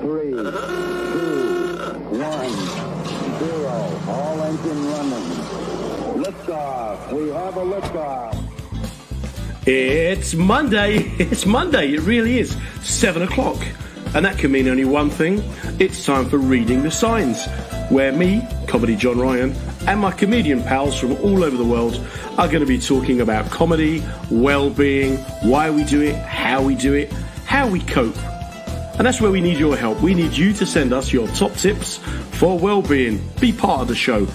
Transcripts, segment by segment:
three, two, one, zero. All engine running. Liftoff. We have a liftoff. It's Monday. It's Monday. It really is. Seven o'clock. And that can mean only one thing. It's time for Reading the Signs, where me, Comedy John Ryan, and my comedian pals from all over the world are going to be talking about comedy, well-being, why we do it, how we do it, how we cope. And that's where we need your help. We need you to send us your top tips for well-being. Be part of the show.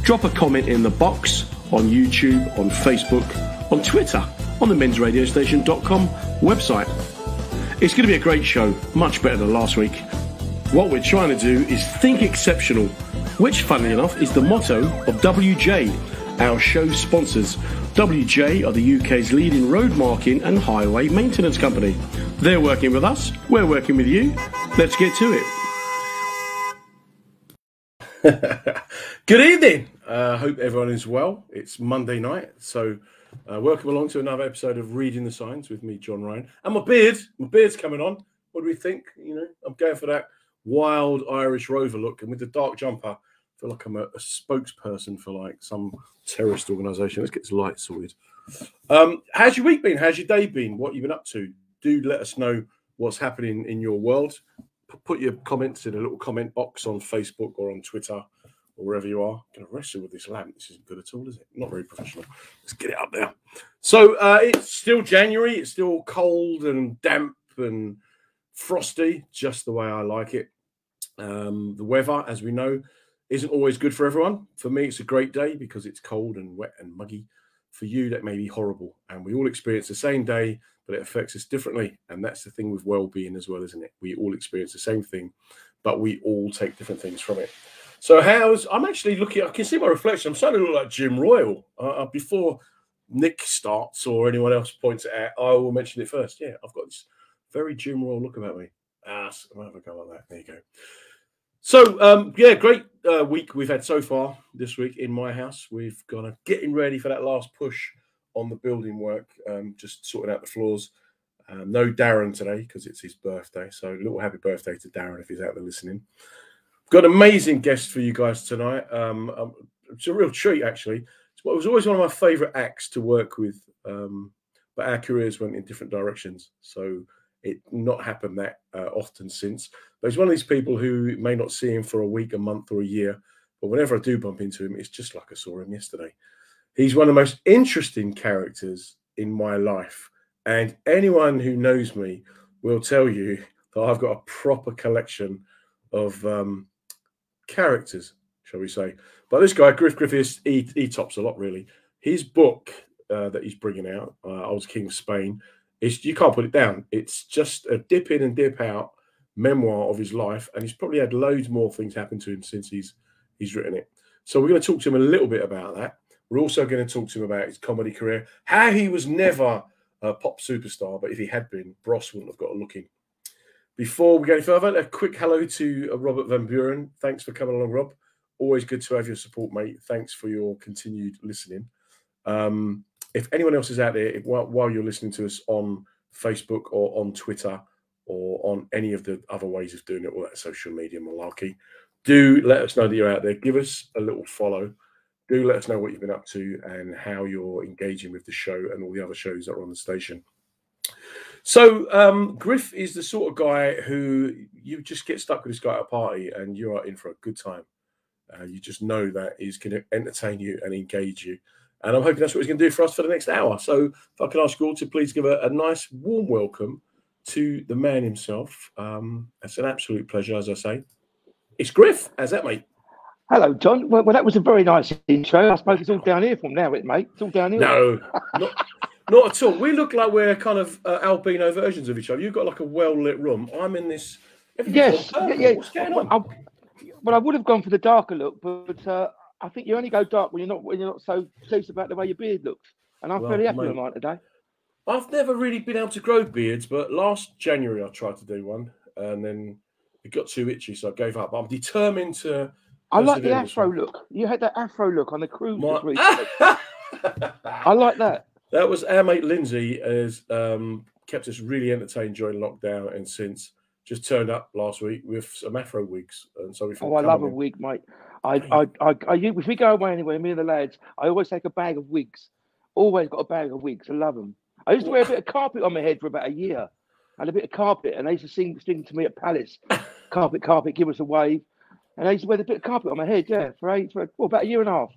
Drop a comment in the box on YouTube, on Facebook, on Twitter, on the mensradiostation.com website. It's going to be a great show, much better than last week. What we're trying to do is think exceptional, which, funnily enough, is the motto of WJ, our show sponsors. WJ are the UK's leading road marking and highway maintenance company. They're working with us, we're working with you. Let's get to it. Good evening. Uh, hope everyone is well. It's Monday night, so uh, welcome along to another episode of Reading the Signs with me, John Ryan, and my beard. My beard's coming on. What do we think? You know, I'm going for that wild Irish rover look, and with the dark jumper, I feel like I'm a, a spokesperson for like some terrorist organisation. Let's get this light sorted. Um, how's your week been? How's your day been? What you been up to? Do let us know what's happening in your world. P- put your comments in a little comment box on Facebook or on Twitter or wherever you are. I'm to wrestle with this lamp. This isn't good at all, is it? Not very professional. Let's get it up there. So uh, it's still January. It's still cold and damp and frosty, just the way I like it. Um, the weather, as we know, isn't always good for everyone. For me, it's a great day because it's cold and wet and muggy. For you, that may be horrible. And we all experience the same day, but it affects us differently. And that's the thing with well being as well, isn't it? We all experience the same thing, but we all take different things from it. So, how's I'm actually looking, I can see my reflection. I'm starting to look like Jim Royle. Uh, uh, before Nick starts or anyone else points it out, I will mention it first. Yeah, I've got this very Jim Royle look about me. Ah, I'll have a go like that. There you go. So, um, yeah, great uh, week we've had so far this week in my house. We've got a getting ready for that last push on the building work, um, just sorting out the floors. Um, no Darren today because it's his birthday. So, a little happy birthday to Darren if he's out there listening. Got an amazing guest for you guys tonight. Um, um, it's a real treat, actually. It was always one of my favourite acts to work with, um, but our careers went in different directions. So, it not happened that uh, often since. He's one of these people who may not see him for a week, a month, or a year. But whenever I do bump into him, it's just like I saw him yesterday. He's one of the most interesting characters in my life. And anyone who knows me will tell you that I've got a proper collection of um, characters, shall we say. But this guy, Griff Griffiths, he, he tops a lot, really. His book uh, that he's bringing out, uh, I Was King of Spain, it's you can't put it down. It's just a dip in and dip out memoir of his life, and he's probably had loads more things happen to him since he's he's written it. So we're going to talk to him a little bit about that. We're also going to talk to him about his comedy career, how he was never a pop superstar, but if he had been, Bros wouldn't have got a look in. Before we go any further, a quick hello to uh, Robert Van Buren. Thanks for coming along, Rob. Always good to have your support, mate. Thanks for your continued listening. Um, if anyone else is out there, if, while, while you're listening to us on Facebook or on Twitter or on any of the other ways of doing it, all that social media malarkey, do let us know that you're out there. Give us a little follow. Do let us know what you've been up to and how you're engaging with the show and all the other shows that are on the station. So um, Griff is the sort of guy who you just get stuck with this guy at a party and you are in for a good time. Uh, you just know that he's going to entertain you and engage you. And I'm hoping that's what he's going to do for us for the next hour. So if I can ask you all to please give a, a nice, warm welcome to the man himself. Um, it's an absolute pleasure, as I say. It's Griff. How's that, mate? Hello, John. Well, well, that was a very nice intro. I suppose it's all down here from now, it mate. It's all down here. No, not, not at all. We look like we're kind of uh, albino versions of each other. You've got like a well lit room. I'm in this. Yes, yeah, yeah. What's going on? Well I, well, I would have gone for the darker look, but uh, I think you only go dark when you're not when you're not so pleased about the way your beard looks. And I'm well, fairly happy mate, with mine today. I've never really been able to grow beards, but last January I tried to do one, and then it got too itchy, so I gave up. But I'm determined to. I like the afro look. You had that afro look on the cruise My... recently. I like that. That was our mate Lindsay has um, kept us really entertained during lockdown, and since just turned up last week with some Afro wigs, and so we. Oh, I love a wig, mate. I, I, I, I, if we go away anywhere, me and the lads, I always take a bag of wigs. Always got a bag of wigs. I love them. I used to wear a bit of carpet on my head for about a year. I had a bit of carpet, and they used to sing, sing to me at Palace, carpet, carpet, give us a wave. And I used to wear a bit of carpet on my head, yeah, for eight, for well, about a year and a half.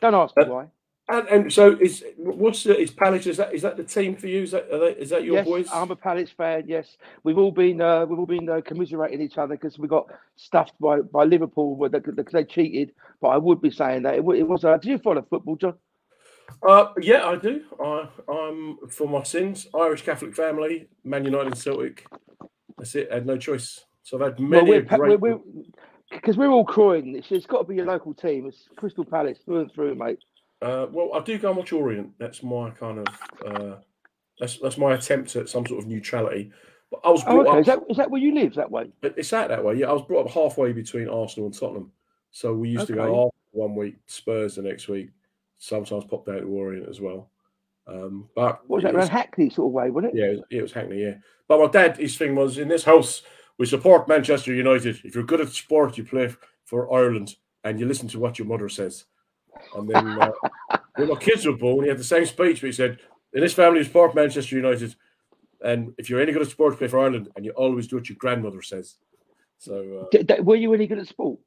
Don't ask me uh, why. And, and so is what's the, is Palace? Is that is that the team for you? Is that they, is that your yes, boys? I'm a Palace fan. Yes, we've all been uh, we've all been uh, commiserating each other because we got stuffed by, by Liverpool because they cheated. But I would be saying that it, it was. Uh, do you follow football, John? Uh, yeah, I do. I, I'm for my sins. Irish Catholic family, Man United, Celtic. That's it. I had no choice. So I've had many well, we're, great. We're, because we're all Croydon. It's, it's got to be your local team. It's Crystal Palace through and through, mate. Uh, well, I do go and watch Orient. That's my kind of uh, that's that's my attempt at some sort of neutrality. But I was oh, brought oh, okay. up. Is that, is that where you live? That way? It's that that way. Yeah, I was brought up halfway between Arsenal and Tottenham, so we used okay. to go one week, Spurs the next week. Sometimes pop down to Orient as well. Um, but what was that around Hackney sort of way, wasn't it? Yeah, it was, it was Hackney. Yeah, but my dad, his thing was in this house we support Manchester United. If you're good at sport, you play for Ireland, and you listen to what your mother says. And then uh, when my kids were born, he had the same speech, but he said, "In this family, you support Manchester United, and if you're any good at sport, play for Ireland, and you always do what your grandmother says." So, uh, were you any good at sport?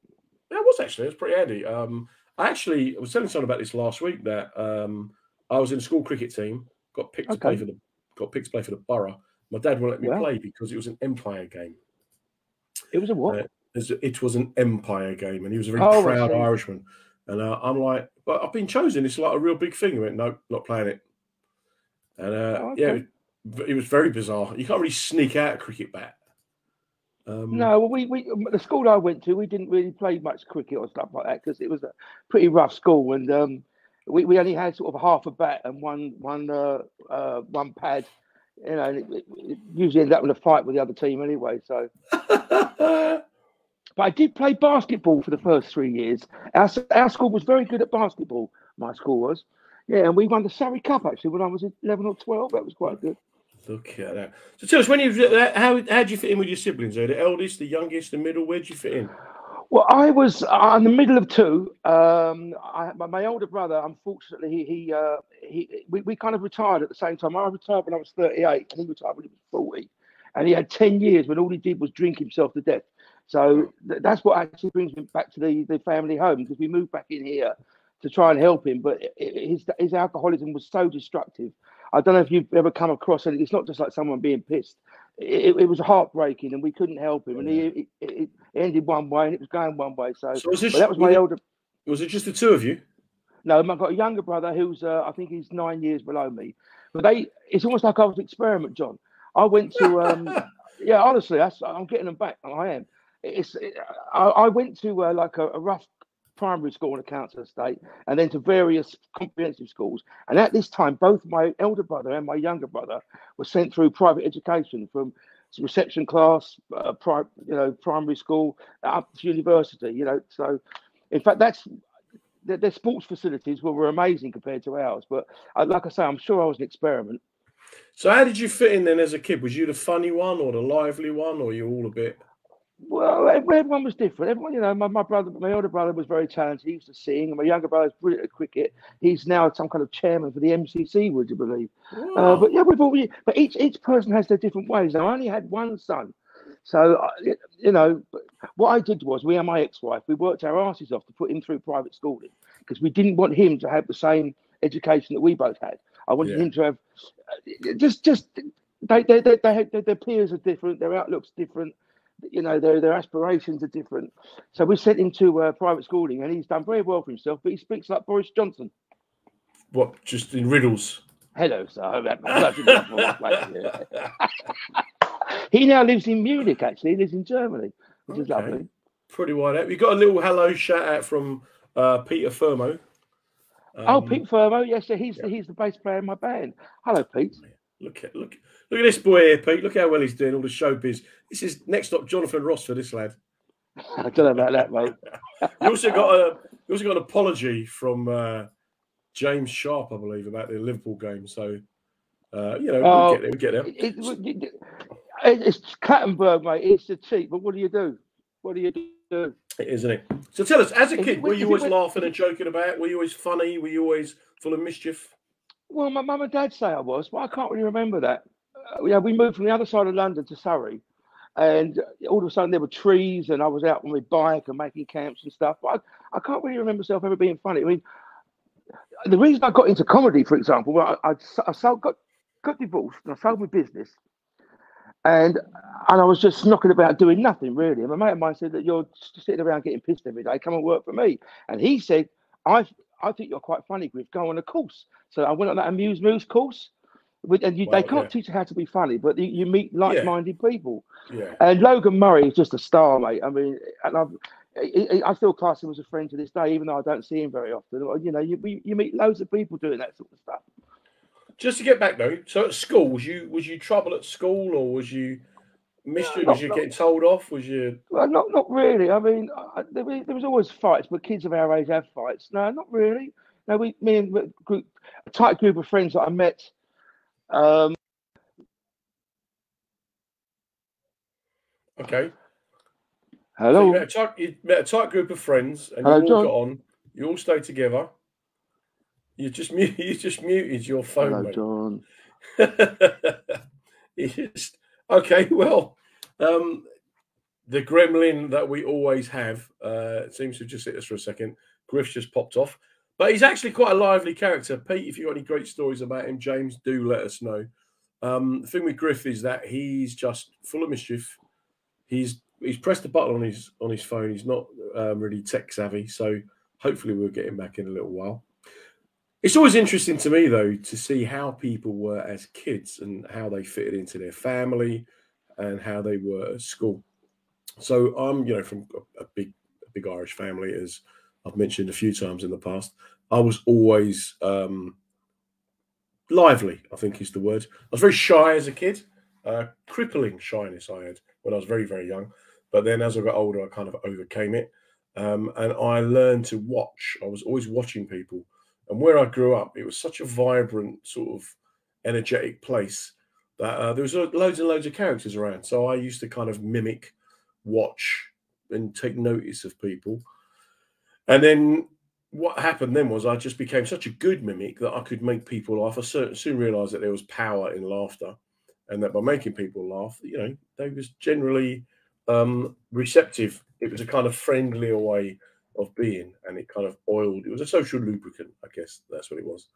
Yeah, I was actually. It was pretty handy. Um, I actually I was telling someone about this last week that um, I was in a school cricket team, got picked okay. to play for the got picked to play for the borough. My dad wouldn't let me play because it was an Empire game. It was a what? Uh, it was an Empire game, and he was a very oh, proud Irishman. And uh, I'm like, but I've been chosen. It's like a real big thing. He went, no, not playing it. And uh, oh, okay. yeah, it, it, was very bizarre. You can't really sneak out a cricket bat. Um, no, well, we, we um, the school I went to, we didn't really play much cricket or stuff like that because it was a pretty rough school, and um, we, we only had sort of half a bat and one one uh, uh, one pad you know, it, it usually ended up in a fight with the other team anyway. So, but I did play basketball for the first three years. Our, our school was very good at basketball. My school was, yeah, and we won the Surrey Cup actually when I was eleven or twelve. That was quite good. Look at that. So tell us, when you how how do you fit in with your siblings? Are the eldest, the youngest, the middle? Where do you fit in? Well, I was uh, in the middle of two. Um, I, my, my, older brother, unfortunately, he he, uh, he we, we kind of retired at the same time. I retired when I was 38, and he retired when he was 40. And he had 10 years when all he did was drink himself to death. So th- that's what actually brings me back to the, the family home because we moved back in here to try and help him. But his his alcoholism was so destructive. I don't know if you've ever come across it. It's not just like someone being pissed it, it, was heartbreaking and we couldn't help him. And he, it, it, ended one way and it was going one way. So, so was this, that was my was older. Was it just the two of you? No, I've got a younger brother who's, uh, I think he's nine years below me. But they, it's almost like I was an experiment, John. I went to, um, yeah, honestly, I'm getting them back. I am. It's, I, I, went to uh, like a, a rough primary school in a council estate and then to various comprehensive schools. And at this time, both my elder brother and my younger brother were sent through private education from reception class, uh, pri- you know, primary school up to university. You know, so in fact, that's their, their sports facilities were, were amazing compared to ours. But uh, like I say, I'm sure I was an experiment. So how did you fit in then as a kid? Was you the funny one or the lively one, or you all a bit? Well, everyone was different. Everyone, you know, my, my brother, my older brother was very talented. He used to sing, and my younger brother's brilliant at cricket. He's now some kind of chairman for the MCC, would you believe? Uh, but yeah, we've all, but each each person has their different ways. Now, I only had one son, so uh, you know, what I did was, we and my ex-wife, we worked our asses off to put him through private schooling because we didn't want him to have the same education that we both had. I wanted yeah. him to have uh, just just they they, they, they, they their peers are different, their outlook's different you know, their their aspirations are different. So we sent him to uh, private schooling, and he's done very well for himself. But he speaks like Boris Johnson. What? Just in riddles? Hello, sir. he now lives in Munich. Actually, he lives in Germany, which okay. is lovely. Pretty wide out. We got a little hello shout out from uh, Peter Fermo. Um, oh, Pete Fermo. Yes, he's yeah. he's the bass player in my band. Hello, Pete. Look at look look at this boy here, Pete. Look how well he's doing all the showbiz. This is next up Jonathan Ross for this lad. I don't know about that, mate. you also got a you also got an apology from uh, James Sharp, I believe, about the Liverpool game. So uh, you know, we'll, uh, get there. We'll get there. It, it, It's Clattenburg, mate. It's the cheap. But what do you do? What do you do? Isn't it? So tell us, as a kid, it- were you always laughing and joking about? Were you always funny? Were you always full of mischief? Well, my mum and dad say I was, but I can't really remember that. Uh, yeah, we moved from the other side of London to Surrey, and all of a sudden there were trees, and I was out on my bike and making camps and stuff. But I, I can't really remember myself ever being funny. I mean, the reason I got into comedy, for example, well, I, I, I sold, got got divorced and I sold my business, and and I was just knocking about doing nothing really. And my mate of mine said that you're sitting around getting pissed every day. Come and work for me. And he said, I I think you're quite funny, Griff. Go on a course. So I went on that Amuse Moose course. With, and you, Wow, they can't yeah. teach you how to be funny, but you, you meet like-minded people. Yeah. And Logan Murray is just a star, mate. I mean, and I've, I, I I still class him as a friend to this day, even though I don't see him very often. You know, you you meet loads of people doing that sort of stuff. Just to get back though, so at school, was you was you trouble at school, or was you mischief? No, Was you no. getting told off? Was you? Well, not not really. I mean, I, there, was, there was always fights, but kids of our age have fights. No, not really. No, we, me and a group, a tight group of friends that I met. Um, Okay. So hello. you met, a tight, you met a tight group of friends, and Hello, you all John. got on. You all stayed together. You just mute. You just muted your phone, Hello, mate. John. He just okay. Well, um, the gremlin that we always have uh, seems to just hit us for a second. Griff's just popped off, but he's actually quite a lively character. Pete, if you've got any great stories about him, James, do let us know. Um, the thing with Griff is that he's just full of mischief. He's he's pressed a button on his on his phone. He's not um, really tech savvy, so hopefully we'll get him back in a little while. It's always interesting to me, though, to see how people were as kids and how they fitted into their family and how they were at school. So I'm, you know, from a, big, a big Irish family, as I've mentioned a few times in the past. I was always um, lively. I think is the word. I was very shy as a kid, uh, crippling shyness I had when I was very, very young. But then as I got older, I kind of overcame it, um, and I learned to watch. I was always watching people. And where I grew up, it was such a vibrant, sort of energetic place that uh, there was loads and loads of characters around. So I used to kind of mimic, watch, and take notice of people. And then what happened then was I just became such a good mimic that I could make people laugh. I soon realized that there was power in laughter, and that by making people laugh, you know, they was generally um, receptive. It was a kind of friendlier way of being, and it kind of oiled. It was a social lubricant, I guess that's what it was.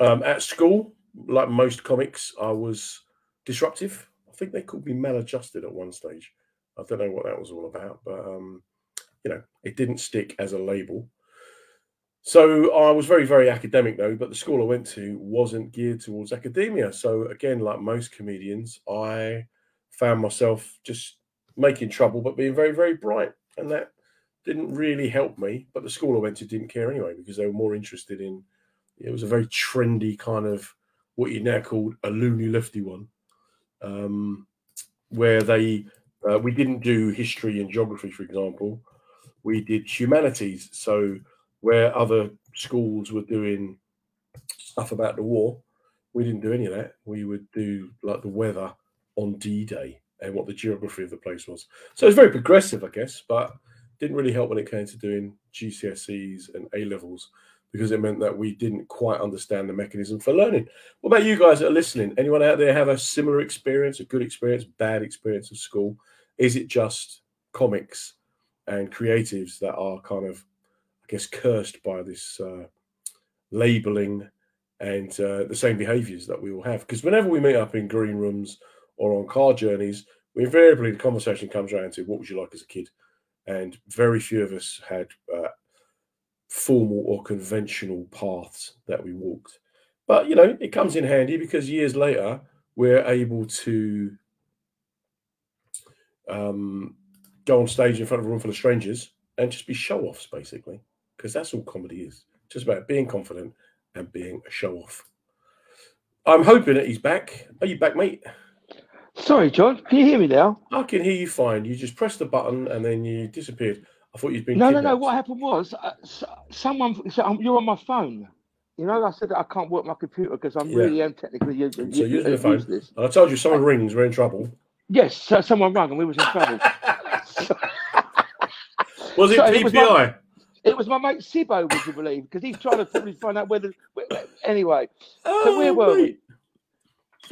Um, at school, like most comics, I was disruptive. I think they called me maladjusted at one stage. I don't know what that was all about, but um, you know, it didn't stick as a label. So I was very, very academic though, but the school I went to wasn't geared towards academia. So again, like most comedians, I found myself just making trouble, but being very, very bright. And that didn't really help me. But the school I went to didn't care anyway because they were more interested in it was a very trendy kind of what you now called a loony lefty one, um, where they uh, we didn't do history and geography, for example. We did humanities. So where other schools were doing stuff about the war, we didn't do any of that. We would do like the weather on D-Day and what the geography of the place was. So it's very progressive, I guess, but didn't really help when it came to doing GCSEs and A levels because it meant that we didn't quite understand the mechanism for learning. What about you guys that are listening? Anyone out there have a similar experience, a good experience, bad experience of school? Is it just comics and creatives that are kind of, I guess, cursed by this uh, labeling and uh, the same behaviors that we all have? Because whenever we meet up in green rooms or on car journeys, invariably the conversation comes around to what would you like as a kid? And very few of us had uh, formal or conventional paths that we walked. But you know, it comes in handy because years later we're able to um, go on stage in front of a room full of strangers and just be show offs, basically, because that's all comedy is. Just about being confident and being a show off. I'm hoping that he's back. Are you back, mate? Sorry, John. Can you hear me now? I can hear you fine. You just pressed the button and then you disappeared. I thought you'd been. No, no, no. What happened was uh, someone said, um, "You're on my phone." You know, I said that I can't work my computer because I'm Yeah. really am technically u- u- So using the phone. useless. And I told you, someone rings, we're in trouble. Yes, so someone rang and we was in trouble. Was it So it was PPI? it was my mate Sibo, would you believe? Because he's trying to probably find out whether. Anyway, So where were we?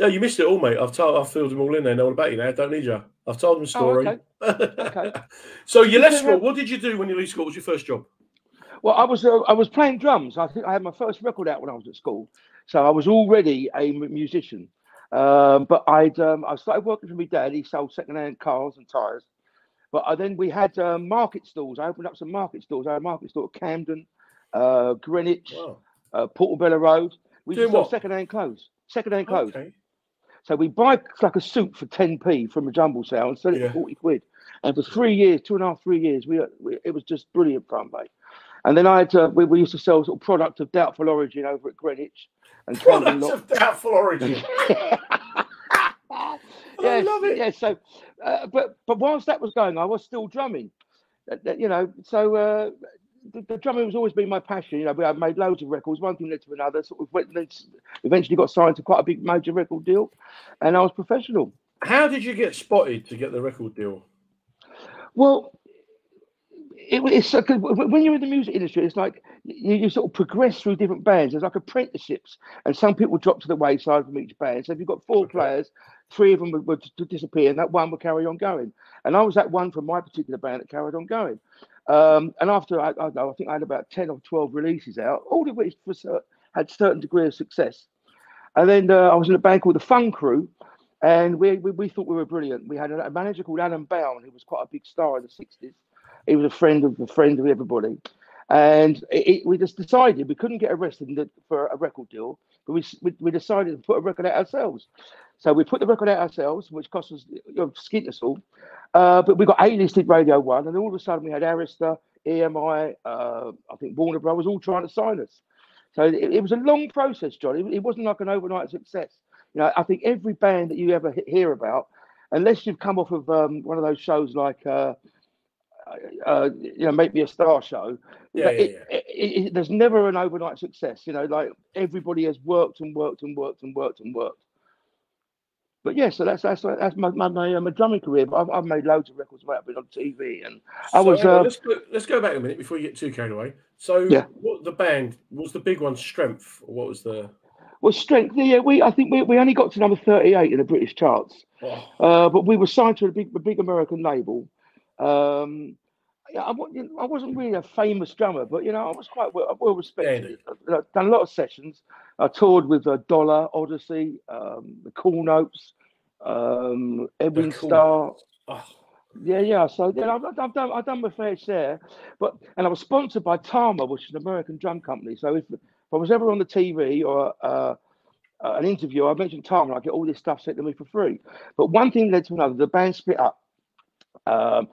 Oh, you missed it all, mate. I've told, I've filled them all in. They know all about you now. Don't need you. I've told them the Oh, story. okay. Okay. so you left school. What did you do when you left school? What was your first job? Well, I was uh, I was playing drums. I think I had my first record out when I was at school, so I was already a m- musician. Um, but I'd um, I started working for my dad. He sold second-hand cars and tires. But I, then we had um, market stalls. I opened up some market stalls. I had a market store at Camden, uh, Greenwich, Wow. uh, Portobello Road. We Doing just sell what? second-hand clothes. Second-hand clothes. Okay. So we buy like a suit for 10p from a jumble sale and sell it Yeah. for 40 quid. And for three years, two and a half, three years, we, we it was just brilliant fun, mate. And then I had to, we, we used to sell sort of product of doubtful origin over at Greenwich and Camden Products of doubtful origin. yes, love it. Yeah, So, uh, but but whilst that was going, I was still drumming. That, you know, so uh, the, the drumming was always been my passion. You know, we- I made loads of records. One thing led to another. Sort of went, then eventually got signed to quite a big major record deal, and I was professional. How did you get spotted to get the record deal? Well, it, it's like, when you're in the music industry, it's like you, you sort of progress through different bands. There's like apprenticeships, and some people drop to the wayside from each band. So if you've got four Okay. players, three of them would, would disappear, and that one would carry on going. And I was that one from my particular band that carried on going. Um, and after I, I, I think I had about ten or twelve releases out, all of which for cer- had certain degree of success. And then uh, I was in a band called the Fun Crew, and we, we, we thought we were brilliant. We had a, a manager called Alan Bown, who was quite a big star in the 60s. He was a friend of a friend of everybody. And it, it- we just decided we couldn't get arrested the- for a record deal, but we, we, we decided to put a record out ourselves. So we put the record out ourselves, which cost us you know, skin us all. Uh, but we got A-listed Radio 1, and all of a sudden we had Arista, EMI, uh, I think Warner Brothers, all trying to sign us. So it, it was a long process, John. It, it wasn't like an overnight success. You know, I think every band that you ever hear about, unless you've come off of um, one of those shows like, uh, uh, you know, Make Me a Star show, Yeah, yeah, it, It, it, there's never an overnight success. You know, like everybody has worked and worked and worked and worked and worked. But yeah, so that's that's that's my my, my, uh, my drumming career. But I've, I've made loads of records I've been on TV, and I was, on, uh, let's, go, let's go back a minute before you get too carried away. So, Yeah. what the band was the big one? Strength, or what was the? well, strength. Yeah, we I think we, we only got to number 38 in the British charts. Oh, Uh, but we were signed to a big, a big American label. Um, yeah, I, wa- you know, I wasn't really a famous drummer, but you know, I was quite well, well respected. Dandy. I've done a lot of sessions. I toured with uh, Dollar, Odyssey, um, the Cool Notes, um, Edwin Cool Starr. oh, Yeah, yeah. So yeah, I've, I've done I've done my fair share, but and I was sponsored by Tama, which is an American drum company. So if, if I was ever on the TV or uh, uh, an interview, I mentioned Tama, I get all this stuff sent to me for free. But one thing led to another. The band split up, um,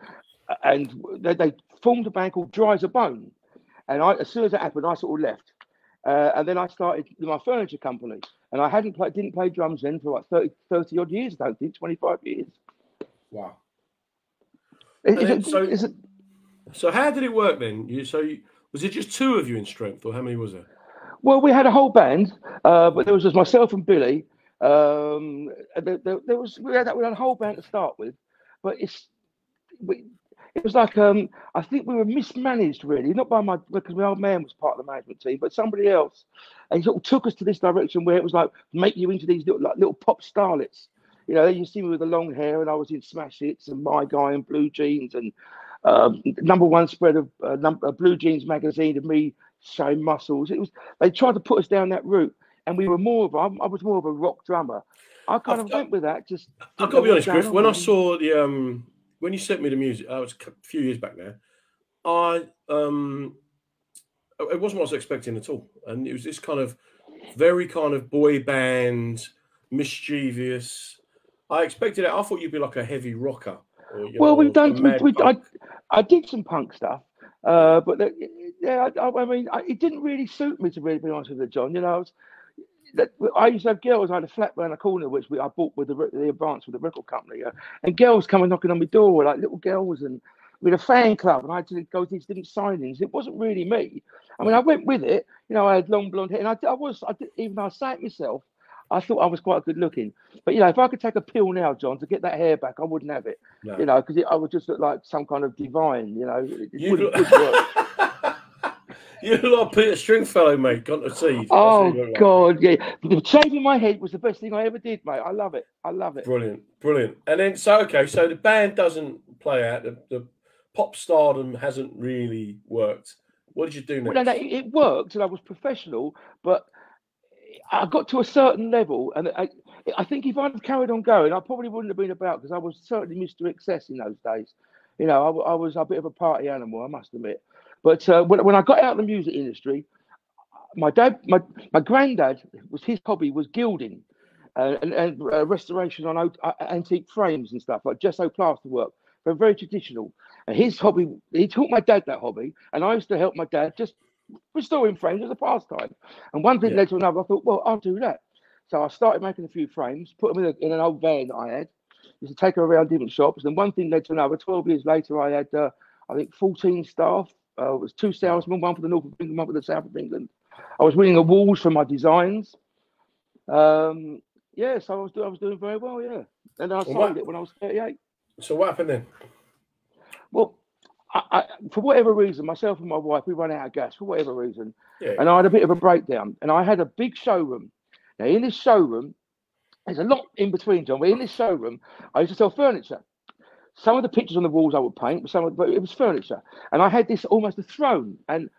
and they, they formed a band called Dry as a Bone. And I, as soon as that happened, I sort of left. Uh, and then I started my furniture company, and I hadn't played, didn't play drums then for like 30, 30 odd years. I don't think, twenty five years. wow. Is, And then it, so- is it, So, how did it work then? You so you, was it just two of you in Strength, or how many was there? Well, we had a whole band, uh, but there was just myself and Billy. Um, there, there, there was we had, that, we had a whole band to start with, but it's we, it was like um, I think we were mismanaged really, not by my because my old man was part of the management team, but somebody else, and he sort of took us to this direction where it was like make you into these little like little pop starlets. You know, you see me with the long hair, and I was in Smash Hits and My Guy in Blue Jeans and um, number one spread of uh, num- uh, Blue Jeans magazine of me showing muscles. It was they tried to put us down that route, and we were more of I, I was more of a rock drummer. I kind I've of went with that. Just I've got to be honest, Griff. When I saw the um, when you sent me the music, that was a few years back now. I um, it wasn't what I was expecting at all, and it was this kind of very kind of boy band, mischievous. I expected it. I thought you'd be like a heavy rocker. Or, well, know, we've done. We, we, I. I did some punk stuff, uh, but the, yeah, I, I mean, I, it didn't really suit me to really be honest with you, John. You know, I, was, I used to have girls. I had a flat around the corner which we, I bought with the, the advance with the record company, uh, and girls coming knocking on my door, like little girls, and with a fan club, and I had to go to these different signings. It wasn't really me. I mean, I went with it. You know, I had long blonde hair, and I, I was. I did, even though I sang it myself. I thought I was quite good looking. But you know, if I could take a pill now, John, to get that hair back, I wouldn't have it. No. You know, because I would just look like some kind of divine. You know, it You wouldn't, look- wouldn't work. you look like Peter Stringfellow, mate. Gone to see. Oh like. God, yeah. Shaving my head was the best thing I ever did, mate. I love it. I love it. Brilliant, brilliant. And then, so okay, so the band doesn't play out. The, the pop stardom hasn't really worked. What did you do next? Well, no, no, it, worked, and I was professional, but I got to a certain level, and I, I think if I'd carried on going, I probably wouldn't have been about because I was certainly Mr. Excess in those days. You know, I was a bit of a party animal, I must admit. But uh, when, when I got out of the music industry, my dad, my my granddad was his hobby was gilding, uh, and, and uh, restoration on old, uh, antique frames and stuff like gesso plaster work. Very very traditional. And his hobby, he taught my dad that hobby, and I used to help my dad just restoring frames as a pastime. And one thing Yeah. led to another. I thought, well, I'll do that. So I started making a few frames, put them in, a, in an old van that I had. Used to take her around different shops. And one thing led to another. Twelve years later, I had, uh, I think, fourteen staff. Uh, it was two salesmen, one for the north of England, one for the south of England. I was winning awards for my designs. Um, yeah, so I was, do- I was doing very well. Yeah, and I Well, what- it when I was thirty-eight. So what happened then? Well, I, I, for whatever reason, myself and my wife, we ran out of gas for whatever reason. Yeah, and I had a bit of a breakdown. And I had a big showroom. Now, in this showroom, there's a lot in between, John. But in this showroom, I used to sell furniture. Some of the pictures on the walls I would paint, but some of, but it was furniture. And I had this almost a throne. And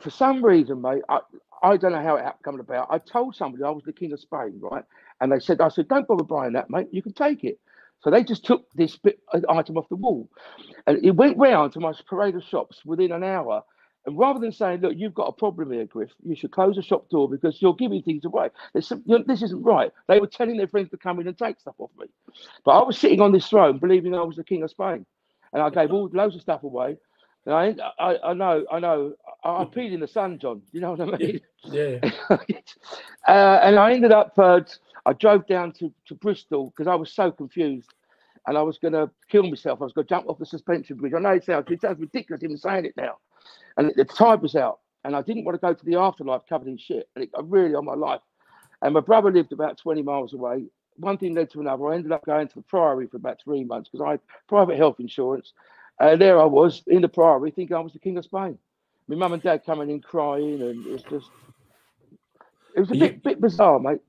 for some reason, mate, I, I don't know how it hap- come about. I told somebody I was the king of Spain, right? And they said, I said, don't bother buying that, mate. You can take it. So they just took this bit uh, item off the wall, and it went round to my parade of shops within an hour. And rather than saying, "Look, you've got a problem here, Griff. You should close the shop door because you're giving things away," some, this isn't right. They were telling their friends to come in and take stuff off me, but I was sitting on this throne, believing I was the king of Spain, and I gave all loads of stuff away. And I, I, I know, I know, I, I peed in the sun, John. You know what I mean? yeah. uh, and I ended up, uh, I drove down to, to Bristol because I was so confused and I was going to kill myself. I was going to jump off the suspension bridge. I know it sounds, it sounds ridiculous even saying it now. And the tide was out and I didn't want to go to the afterlife covered in shit. And it got really on my life. And my brother lived about 20 miles away. One thing led to another. I ended up going to the Priory for about three months because I had private health insurance. And there I was in the Priory thinking I was the King of Spain. My mum and dad coming in crying and it's just, it was a You- bit, bit bizarre, mate.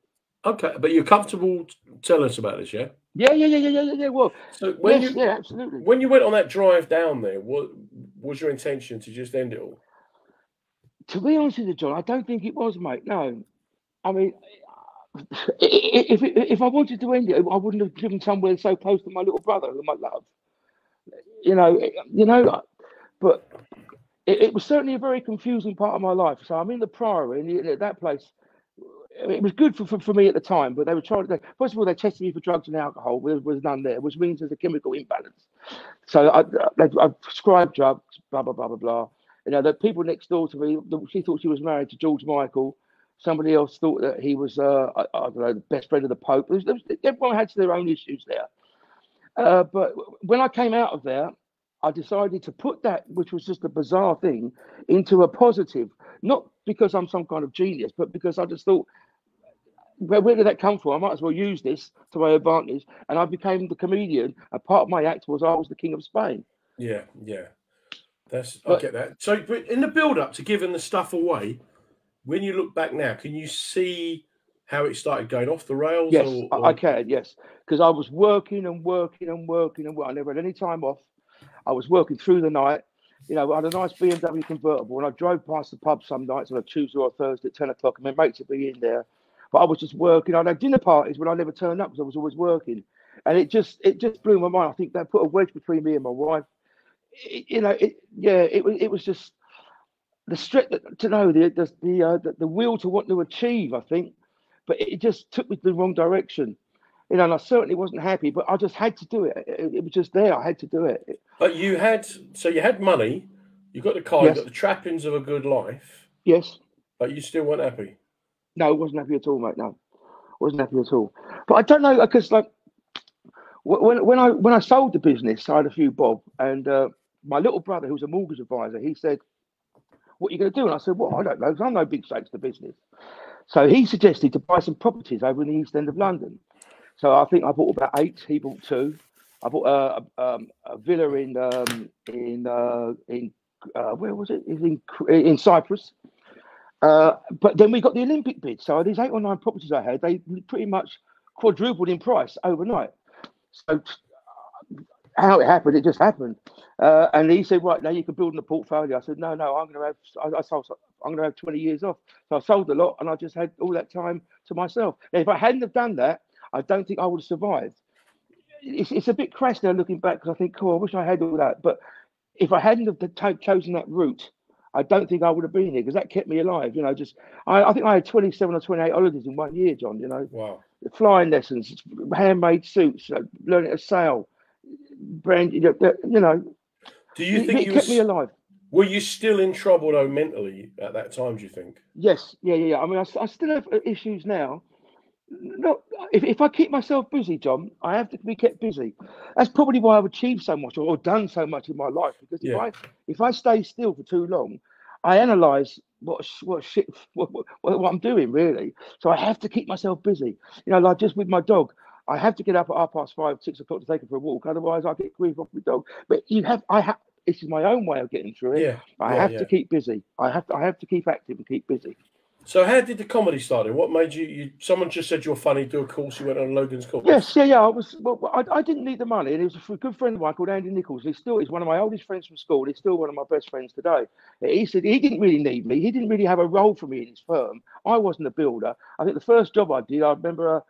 Okay, but you're comfortable telling us about this, yeah? Yeah, yeah, yeah, yeah, yeah, yeah, yeah. Well, So when yes, you yeah, absolutely. when you went on that drive down there, what was your intention to just end it all? To be honest with you, John, I don't think it was, mate. No, I mean, if if I wanted to end it, I wouldn't have driven somewhere so close to my little brother, whom I love. You know, eh, you know, but it, it was certainly a very confusing part of my life. So I'm in the Priory, and you- that place. It was good for, for, for me at the time, but they were trying to. First of all, they tested me for drugs and alcohol. There was none there, which means there's a chemical imbalance. So I, I, I prescribed drugs, blah blah blah blah blah. You know, the people next door to me, she thought she was married to George Michael. Somebody else thought that he was, uh, I, I don't know, the best friend of the Pope. There was, there was, everyone had their own issues there. Uh, but when I came out of there, I decided to put that, which was just a bizarre thing, into a positive. Not because I'm some kind of genius, but because I just thought, where, where did that come from? I might as well use this to my advantage. And I became the comedian. And part of my act was I was the king of Spain. Yeah, yeah. That's I get that. So but in the build up to giving the stuff away, when you look back now, can you see how it started going off the rails? Yes, or, I, or- I can. Yes, because I was working and working and working and working. I never had any time off. I was working through the night. You know, I had a nice BMW convertible, and I drove past the pub some nights on a Tuesday or a Thursday at ten o'clock, and my mates would be in there. But I was just working. I'd have dinner parties when I never turned up because I was always working, and it just it just blew my mind. I think that put a wedge between me and my wife. It, you know, it yeah, it was it was just the strength to know the the the, uh, the the will to want to achieve. I think but it just took me the wrong direction. You know, and I certainly wasn't happy, but I just had to do it. It, it was just there. I had to do it. But you had so you had money, you got the car, Yes. you got the trappings of a good life, Yes. but you still weren't happy. No, wasn't happy at all, mate. No, wasn't happy at all. But I don't know because like when when I when I sold the business, I had a few bob, and uh, my little brother, who's a mortgage advisor, he said, "What are you going to do?" And I said, "Well, I don't know. I'm no big stakes to business." So he suggested to buy some properties over in the East End of London. So I think I bought about eight. He bought two. I bought a, a, um, a villa in um, in uh, in uh, where was it? in in Cyprus. Uh, but then we got the Olympic bid. So these eight or nine properties I had, they pretty much quadrupled in price overnight. So how it happened, it just happened. Uh, and he said, right now you can build in the portfolio. I said, no, no, I'm going to have, I, I sold, I'm going to have 20 years off. So I sold a lot, and I just had all that time to myself. Now, if I hadn't have done that, I don't think I would have survived. It's, it's a bit crass now looking back because I think, oh, I wish I had all that. But if I hadn't have chosen that route, I don't think I would have been here because that kept me alive. You know, just I, I, think I had 27 or 28 holidays in one year, John. You know, wow, flying lessons, handmade suits, learning to sail, brand. You know, do you it, think it you kept was, me alive? Were you still in trouble though mentally at that time? Do you think? Yes, yeah, yeah, yeah. I mean, I, I still have issues now. No, if, if I keep myself busy, John, I have to be kept busy. That's probably why I've achieved so much or, or done so much in my life. Because if I if I stay still for too long, I analyze what what shit what, what, what I'm doing really. So I have to keep myself busy. You know, like just with my dog, I have to get up at half past five, six o'clock to take her for a walk. Otherwise, I get grief off my dog. But you have, I have. This is my own way of getting through it. Yeah, I yeah, have yeah. to keep busy. I have to. I have to keep active and keep busy. So how did the comedy start? What made you? you someone just said you're funny. Do a course. You went on Logan's course. Yes, yeah, yeah. I was. Well, I, I didn't need the money, and it was a good friend of mine called Andy Nichols. He still is one of my oldest friends from school. He's still one of my best friends today. He said he didn't really need me. He didn't really have a role for me in his firm. I wasn't a builder. I think the first job I did, I remember. Uh,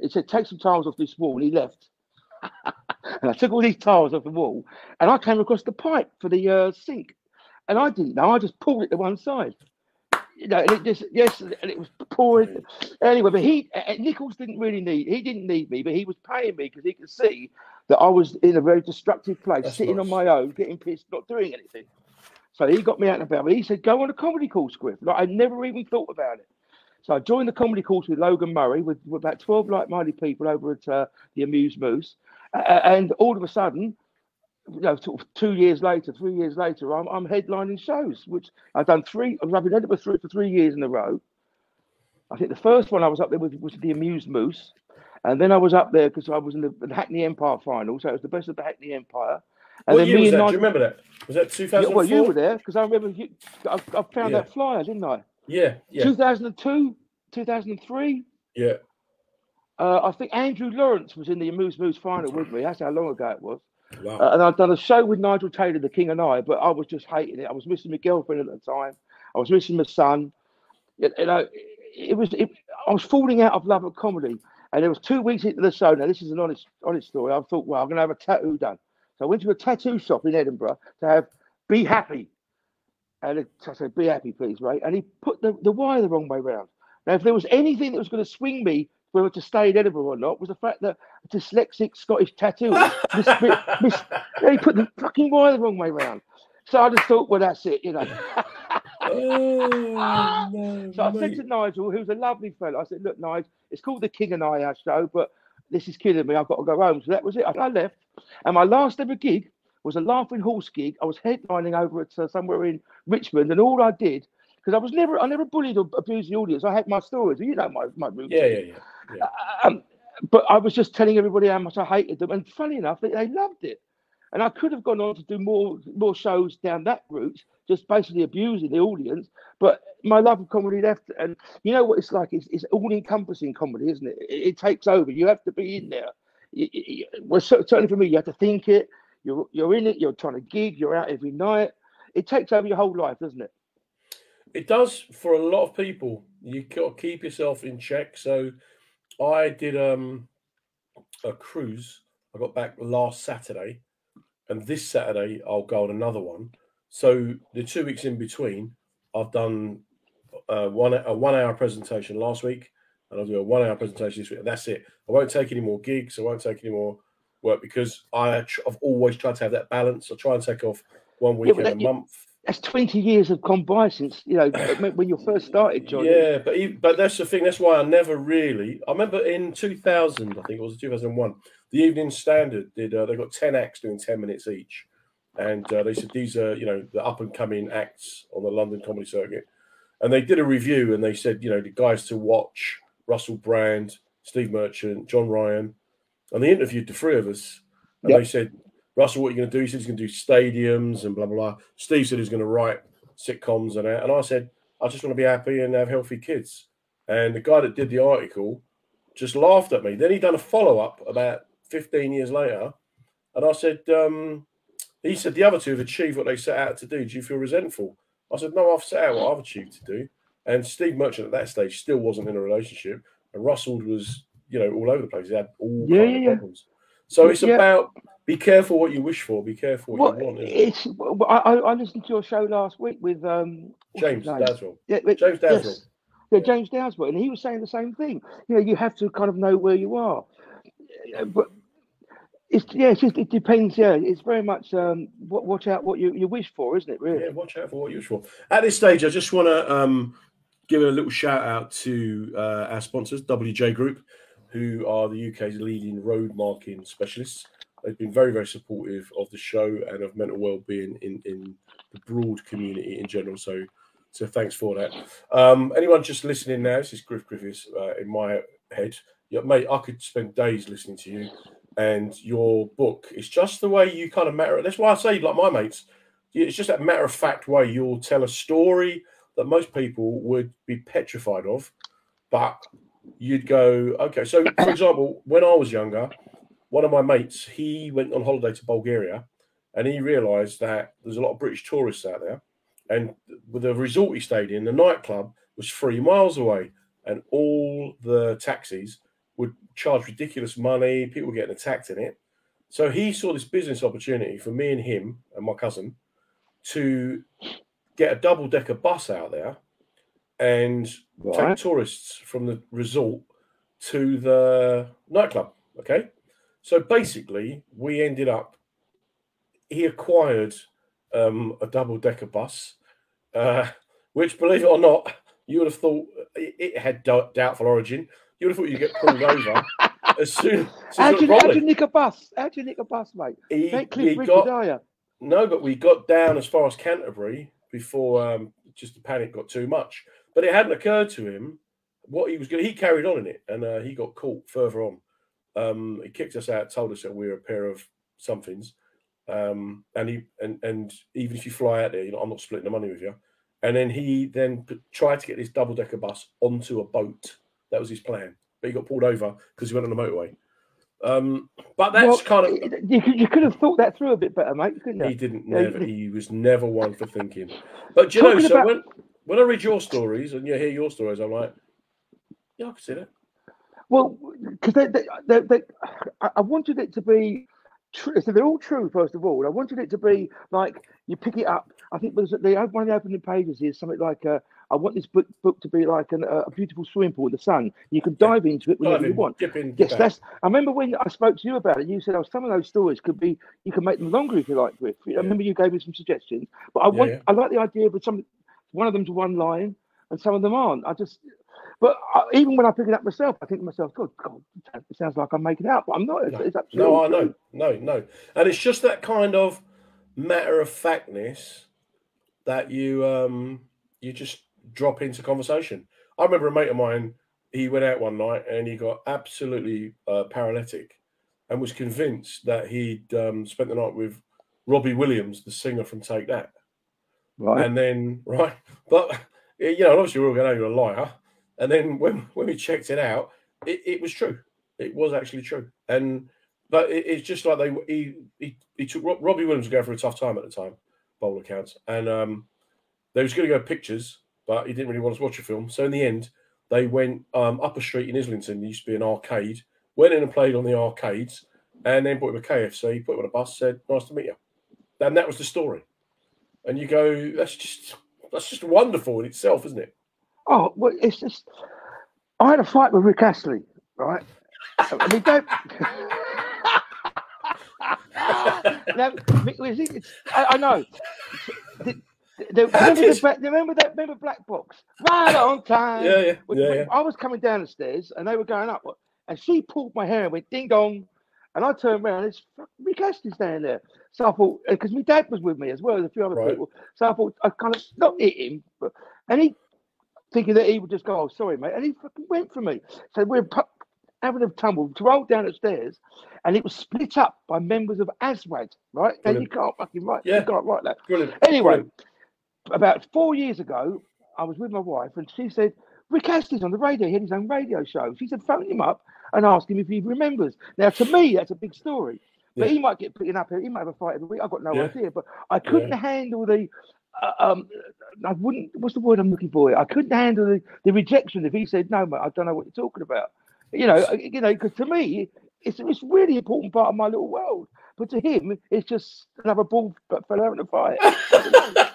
he said, "Take some tiles off this wall," and he left. and I took all these tiles off the wall, and I came across the pipe for the uh, sink, and I didn't know. I just pulled it to one side. You know, and it just yes, and it was pouring. Anyway, but he uh, Nichols didn't really need. He didn't need me, but he was paying me because he could see that I was in a very destructive place, That's sitting on my own, getting pissed, not doing anything. So he got me out and about. But he said, "Go on a comedy course, Griff." Like I never even thought about it. So I joined the comedy course with Logan Murray, with, with about twelve like-minded people over at uh, the Amuse Moose, uh, and all of a sudden, you know, sort of two years later, three years later, I'm, I'm headlining shows, which I've done three. I've been Edinburgh three, for three years in a row. I think the first one I was up there with was the Amuse Moose, and then I was up there because I was in the, the Hackney Empire final, so it was the best of the Hackney Empire. And What then year was that? Do you remember that? Was that yeah, 2004? well, you were there because I remember you, I, I found Yeah. that flyer, didn't I? Yeah, yeah, 2002, 2003. yeah. Uh, I think Andrew Lawrence was in the Amuse Moose final with me. That's how long ago it was. Wow. Uh, and I'd done a show with Nigel Taylor, The King and I, but I was just hating it. I was missing my girlfriend at the time. I was missing my son. You, you know, it, it was. It, I was falling out of love with comedy. And there was two weeks into the show. Now this is an honest, honest story. I thought, well, I'm going to have a tattoo done. So I went to a tattoo shop in Edinburgh to have "Be Happy," and it, I said, "Be happy, please, Ray." And he put the, the wire the wrong way round. Now, if there was anything that was going to swing me whether to stay in Edinburgh or not, was the fact that a dyslexic Scottish tattoo mis- mis- he put the fucking wire the wrong way round. So I just thought, well, that's it, you know. oh, no, So I said to Nigel, who's a lovely fellow, I said, look, Nigel, it's called the King and I our show, but this is killing me. I've got to go home. So that was it. I left. And my last ever gig was a Laughing Horse gig. I was headlining over at uh, somewhere in Richmond, and all I did, because I was never, I never bullied or abused the audience. I had my stories. You know my, my routine. Yeah, yeah, yeah. Yeah. Um, but I was just telling everybody how much I hated them, and funny enough, they, they loved it. And I could have gone on to do more more shows down that route, just basically abusing the audience. But my love of comedy left, and you know what it's like. It's, it's all encompassing comedy, isn't it? it? It takes over. You have to be in there. You- you- you- well, certainly for me, you have to think it. You're you're in it. You're trying to gig. You're out every night. It takes over your whole life, doesn't it? It does for a lot of people. You got to keep yourself in check. So, I did um a cruise. I got back last Saturday, and this Saturday I'll go on another one. So the two weeks in between, I've done uh, one a one hour presentation last week, and I'll do a one hour presentation this week. And that's it. I won't take any more gigs. I won't take any more work because I tr- I've always tried to have that balance. I try and take off one Yeah, weekend that- a month. That's twenty years have gone by since you know when you first started, John. Yeah, but but that's the thing. That's why I never really. I remember in 2000, I think it was 2001. The Evening Standard did. Uh, they got 10 acts doing 10 minutes each, and uh, they said these are you know the up and coming acts on the London comedy circuit. and they did a review and they said, you know, the guys to watch Russell Brand, Steve Merchant, John Ryan, and they interviewed the three of us, and Yep. they said, Russell, what are you going to do? He said he's going to do stadiums and blah blah blah. Steve said he's going to write sitcoms and that, and I said, I just want to be happy and have healthy kids. And the guy that did the article just laughed at me. Then he done a follow up about 15 years later, and I said, um, he said the other two have achieved what they set out to do. Do you feel resentful? I said, no, I've set out what I've achieved to do. And Steve Merchant at that stage still wasn't in a relationship, and Russell was, you know, all over the place. He had all Yeah, yeah, of yeah. problems. So it's Yeah. about be careful what you wish for, be careful what Well, you want. it? it's. I, I listened to your show last week with um James? Dowdeswell. Yeah, but- James Dowdeswell. yes. Yeah, James Dowdeswell, and he was saying the same thing. You know, you have to kind of know where you are. But it's yeah, it's just it depends. Yeah, it's very much um, wa- watch out what you, you wish for, isn't it? Really? Yeah, watch out for what you wish for. At this stage, I just want to um, give a little shout out to uh, our sponsors, WJ Group, who are the UK's leading road marking specialists. They've been very, very supportive of the show and of mental well-being in, in the broad community in general. So, so thanks for that. Um, anyone just listening now, this is Griff Griffiths uh, in my head. Yeah, mate, I could spend days listening to you. And your book is just the way you kind of matter. That's why I say, like my mates, it's just that matter of fact way you'll tell a story that most people would be petrified of, but you'd go, okay. So, for example, when I was younger, one of my mates he went on holiday to Bulgaria, and he realised that there's a lot of British tourists out there, and with the resort he stayed in, the nightclub was three miles away, and all the taxis would charge ridiculous money. People were getting attacked in it. So he saw this business opportunity for me and him and my cousin to get a double decker bus out there and take tourists from the resort to the nightclub. Okay. So basically, we ended up, he acquired um, a double decker bus, uh, which, believe it or not, you would have thought it had doubtful origin. You would have thought you'd get pulled over as soon as How'd you, how'd you nick a bus? How'd you nick a bus, mate? He, Cliff he got, no, but we got down as far as Canterbury before um, just the panic got too much. But it hadn't occurred to him what he was going. He carried on in it, and uh, he got caught further on. Um, he kicked us out, told us that we were a pair of somethings, um, and he and and even if you fly out there, you know, I'm not splitting the money with you. And then he then tried to get this double decker bus onto a boat. That was his plan, but he got pulled over because he went on the motorway. Um, but that's Well, kind of You could, you could have thought that through a bit better, mate, couldn't you? he didn't Yeah, never. He was never one for thinking. But do you know, so about- when when I read your stories and you hear your stories, I'm like, yeah, I can see that. Well, because they, they, they, they, I I wanted it to be true. So they're all true, first of all. I wanted it to be like you pick it up. I think there's the one of the opening pages is something like, uh, "I want this book book to be like an, uh, a beautiful swimming pool in the sun. You can dive into it whenever you want." in, Yes, that's. I remember when I spoke to you about it. You said, "Oh, some of those stories could be. You can make them longer if you like." Griff. I Yeah. remember you gave me some suggestions, but I want. yeah. I like the idea of some. One of them's one line, and some of them aren't. I just. But I, even when I pick it up myself, I think to myself, "God, God, it sounds like I'm making it up." But I'm not. It's, No. it's absolutely No, I know, no, no, and it's just that kind of matter of factness that you um you just drop into conversation. I remember a mate of mine. He went out one night and he got absolutely uh, paralytic, and was convinced that he'd um, spent the night with Robbie Williams, the singer from Take That. Right. And then, right, but you know, obviously we're all going to know you're a liar. And then when when we checked it out, it, it was true. It was actually true. And but it, it's just like they he he, he took Robbie Williams was going for a tough time at the time, bowl accounts, and um, they was going to go pictures, but he didn't really want us to watch a film. So in the end, they went um, up a street in Islington. There used to be an arcade. Went in and played on the arcades, and then bought him a KFC. Put him on a bus. Said, "Nice to meet you." And that was the story. And you go, "That's just that's just wonderful in itself, isn't it?" Oh, well, it's just. I had a fight with Rick Astley, right? I mean, don't. now, was it- I, I know. The- the- remember, the, Bla- remember that? Remember Black Box? Right on time. Yeah, yeah, When- yeah, yeah. I was coming down the stairs and they were going up, and she pulled my hair and went ding dong, and I turned around and it's Rick Astley's down there. So I thought, because my dad was with me as well as a few other Right. people, so I thought I kind of not hit him, but and he thinking that he would just go, "Oh, sorry, mate," and he fucking went for me. So we're pu- having a tumble, rolled down the stairs, and it was split up by members of ASWAD, right? And you can't fucking write, Yeah. you can't write that. Brilliant. Anyway, Brilliant. about four years ago, I was with my wife, and she said, Rick Astley's on the radio. He had his own radio show. She said, phone him up and ask him if he remembers. Now, to me, that's a big story. But Yeah. he might get picking up. Here, he might have a fight every week. I've got no Yeah. idea. But I couldn't handle the. Uh, um, I wouldn't. What's the word I'm looking for? I couldn't handle the, the rejection if he said, "No, mate, I don't know what you're talking about." You know, uh, you know, because to me, it's it's really important part of my little world. But to him, it's just another ball that fell out in a fight.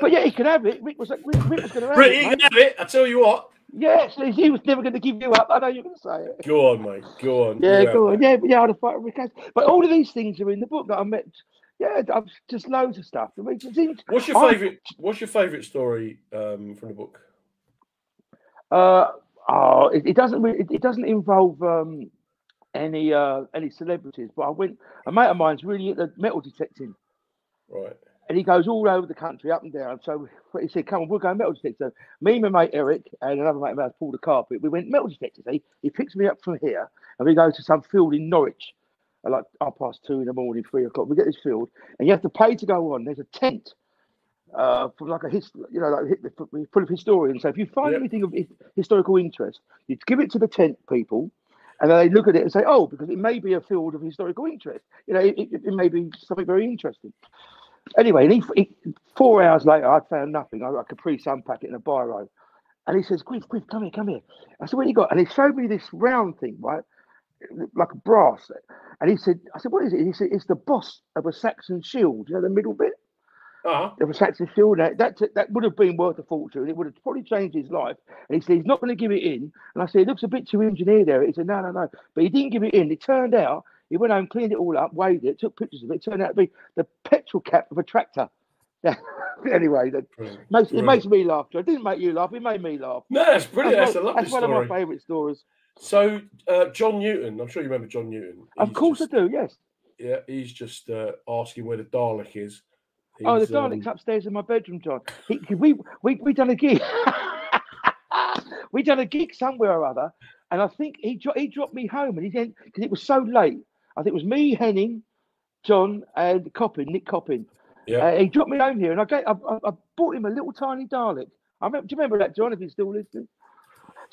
But yeah, he can have it. Rick was Rick, Rick was going to have Rick, it. mate. can have it. I tell you what. Yes, he was never going to give you up. I know you're going to say it. Go on, mate. Go on. Yeah, go on. Yeah, yeah, I'd have fight Rick. But all of these things are in the book that I met. Yeah, I've just loads of stuff. I mean, it seems- What's your favorite? What's your favorite story um, from the book? Uh, oh, it, it doesn't. It, it doesn't involve um, any uh, any celebrities. But I went. A mate of mine's really into metal detecting, Right. and he goes all over the country, up and down. So he said, "Come on, we'll go metal detector." Me and my mate Eric and another mate of ours, Paul the carpet. We went metal detecting. He he picks me up from here, and we go to some field in Norwich. At like half past two in the morning, three o'clock. We get this field, and you have to pay to go on. There's a tent uh, from like a hist- you know, like full of historians. So if you find Yep. anything of historical interest, you give it to the tent people, and then they look at it and say, "Oh, because it may be a field of historical interest. You know, it, it, it may be something very interesting." Anyway, and he, he, four hours later, I'd found nothing. I got a Capri Sun packet in a biro, and he says, "Quick, quick, come here, come here." I said, "What you got?" And he showed me this round thing, right, like a brass. And he said, "I said, what is it?" He said, "It's the boss of a Saxon shield. You know, the middle bit." Uh-huh. of a Saxon shield. That, that that would have been worth a fortune. It would have probably changed his life. And he said he's not going to give it in. And I said it looks a bit too engineered there. He said no, no, no. But he didn't give it in. It turned out he went home, cleaned it all up, weighed it, took pictures of it. It turned out to be the petrol cap of a tractor. Yeah. anyway, that makes, it makes me laugh. It didn't make you laugh. It made me laugh. No, that's brilliant. That's, one, a that's one of my favourite stories. So, uh, John Newton, I'm sure you remember John Newton. Of course just, I do. Yes. Yeah, he's just uh, asking where the Dalek is. Oh, the He's, um, Dalek's upstairs in my bedroom, John. He, we we we done a gig. we done a gig somewhere or other, and I think he he dropped me home, and he then because it was so late. I think it was me, Henning, John, and Coppin, Nick Coppin. Yeah. Uh, he dropped me home here, and I, gave, I, I, I bought him a little tiny Dalek. I remember, do you remember that, John? If you're still listening,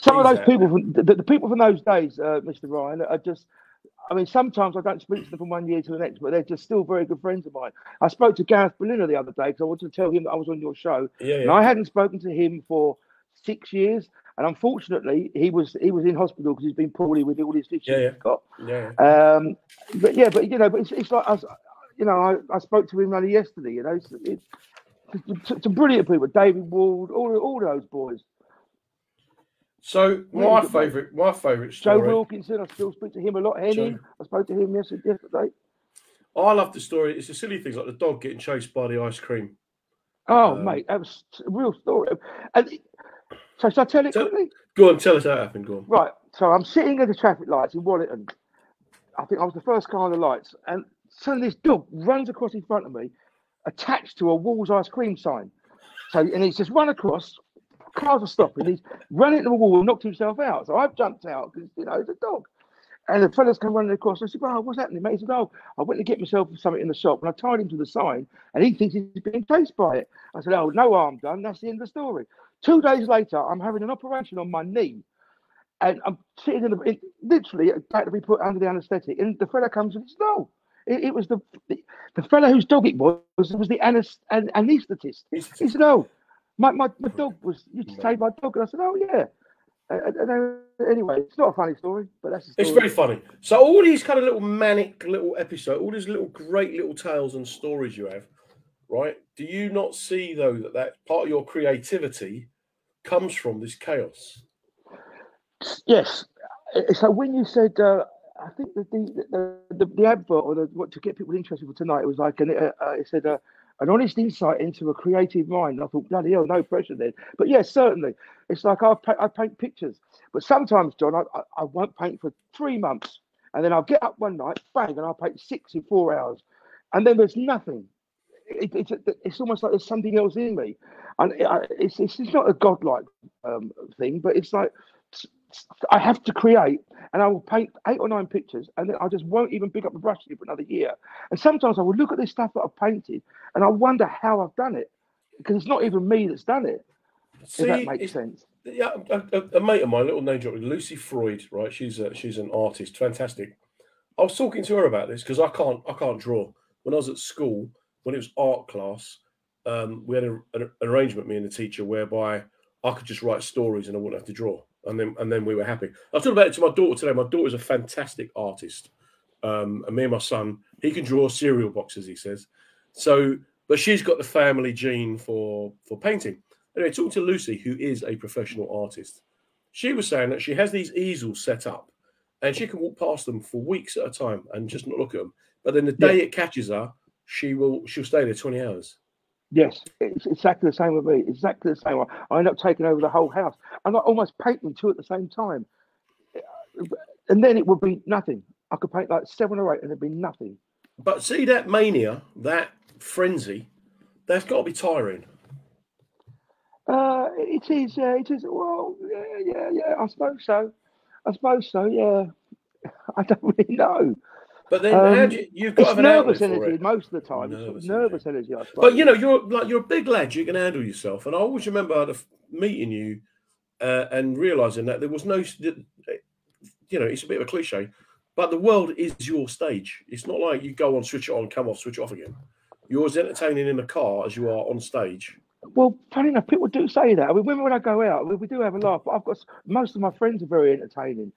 some of those people from the, the people from those days, uh, Mr. Ryan, are just. I mean, sometimes I don't speak to them from one year to the next, but they're just still very good friends of mine. I spoke to Gareth Berliner the other day because I wanted to tell him that I was on your show, yeah, and. I hadn't spoken to him for six years. And unfortunately, he was he was in hospital because he's been poorly with all his issues Yeah, yeah. he's got. yeah, yeah. Um, but yeah, but you know, but it's, it's like I, you know, I, I spoke to him only yesterday. You know, it's, it's, it's some brilliant people, David Ward, all all those boys. So my mate. favourite, my favourite story. Joe. Wilkinson, I still speak to him a lot. Henning, Joe. I spoke to him yesterday. I love the story. It's the silly things like the dog getting chased by the ice cream. Oh, Um, mate, that was a real story. And it- so, shall I tell it So- quickly? Go on, tell us how it happened. Go on. Right. So I'm sitting at the traffic lights in Wallerton. I think I was the first car on the lights, and suddenly this dog runs across in front of me, attached to a Walls ice cream sign. So and he's just run across. Cars are stopping. He's run into the wall and knocked himself out. So I've jumped out because you know it's a dog. And the fellas come running across. I said, "Well, what's happening, mate?" He said, "Oh, I went to get myself something in the shop, and I tied him to the sign, and he thinks he's being chased by it." I said, "Oh, no harm done. That's the end of the story." Two days later, I'm having an operation on my knee, and I'm sitting in the it, literally about to be put under the anaesthetic, and the fella comes and says, "No." It, it was the, the the fella whose dog it was was the anes- an, anaesthetist. He said, "Oh, my, my, my dog was used to take my dog," and I said, "Oh yeah." And, and then- anyway, it's not a funny story, but that's story. It's very funny. So all these kind of little manic little episodes, all these little great little tales and stories you have, right? Do you not see though that that part of your creativity comes from this chaos? Yes. Uh, So when you said, uh, I think that the the, the the advert or the, what to get people interested for tonight it was like and uh, uh, it said uh, an honest insight into a creative mind. I thought bloody hell, no pressure then. But yes, certainly, it's like I I paint pictures, but sometimes John, I, I I won't paint for three months, and then I'll get up one night, bang, and I'll paint six in four hours, and then there's nothing. it, it's it's almost like there's something else in me, and it, it's it's not a godlike um, thing, but it's like I have to create, and I will paint eight or nine pictures, and then I just won't even pick up the brush for another year. And sometimes I will look at this stuff that I've painted, and I wonder how I've done it, because it's not even me that's done it. See, if that makes sense. Yeah, a, a, a, mate of mine, little name drop, Lucy Freud, right? She's a, she's an artist, fantastic. I was talking to her about this because I can't I can't draw. When I was at school, when it was art class, um, we had a, an arrangement, me and the teacher, whereby I could just write stories and I wouldn't have to draw and then and then we were happy. I talking about it to my daughter today. My daughter's a fantastic artist, um, and me and my son, he can draw cereal boxes. He says so, but she's got the family gene for for painting. Anyway, talking to Lucy, who is a professional artist, she was saying that she has these easels set up, and she can walk past them for weeks at a time and just not look at them. But then the day yeah. it catches her, she will she'll stay there twenty hours. Yes, it's exactly the same with me. Exactly the same. I end up taking over the whole house. and I'm not almost painting two at the same time, and then it would be nothing. I could paint like seven or eight, and it'd be nothing. But see that mania, that frenzy, that's got to be tiring. Uh, it is. Yeah, it is. Well, yeah, yeah, yeah. I suppose so. I suppose so. Yeah. I don't really know. But then um, you, have got nervous energy most of the time. Nervous, nervous energy. energy but you know, you're like you're a big lad. You can handle yourself. And I always remember meeting you uh, and realizing that there was no, you know, it's a bit of a cliche, but the world is your stage. It's not like you go on, switch it on, come off, switch it off again. You're as entertaining in the car as you are on stage. Well, funny enough, people do say that. I mean, when, when I go out, we, we do have a laugh. But I've got most of my friends are very entertaining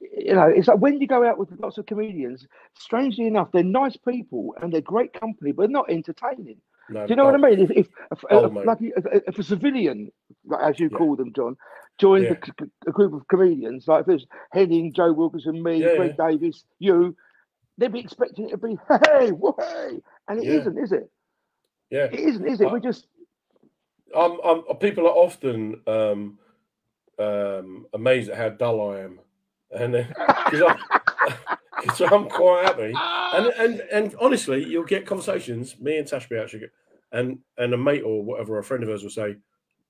you know, it's like when you go out with lots of comedians, strangely enough, they're nice people and they're great company, but not entertaining. No, Do you know oh, what I mean? If, if, if, oh, if like if, if, a civilian, as you yeah. call them, John, joined yeah. a, a, group of comedians, like if there's Henning, Joe Wilkinson, me, yeah, Greg Davies, you, they'd be expecting it to be hey, way, and it not is it? Yeah, it isn't, is it? I, we just. I'm, I'm, people are often um, um, amazed at how dull I am and because uh, I'm quite happy, and and and honestly, you'll get conversations. Me and Tashby actually, get, and and a mate or whatever, a friend of ours will say,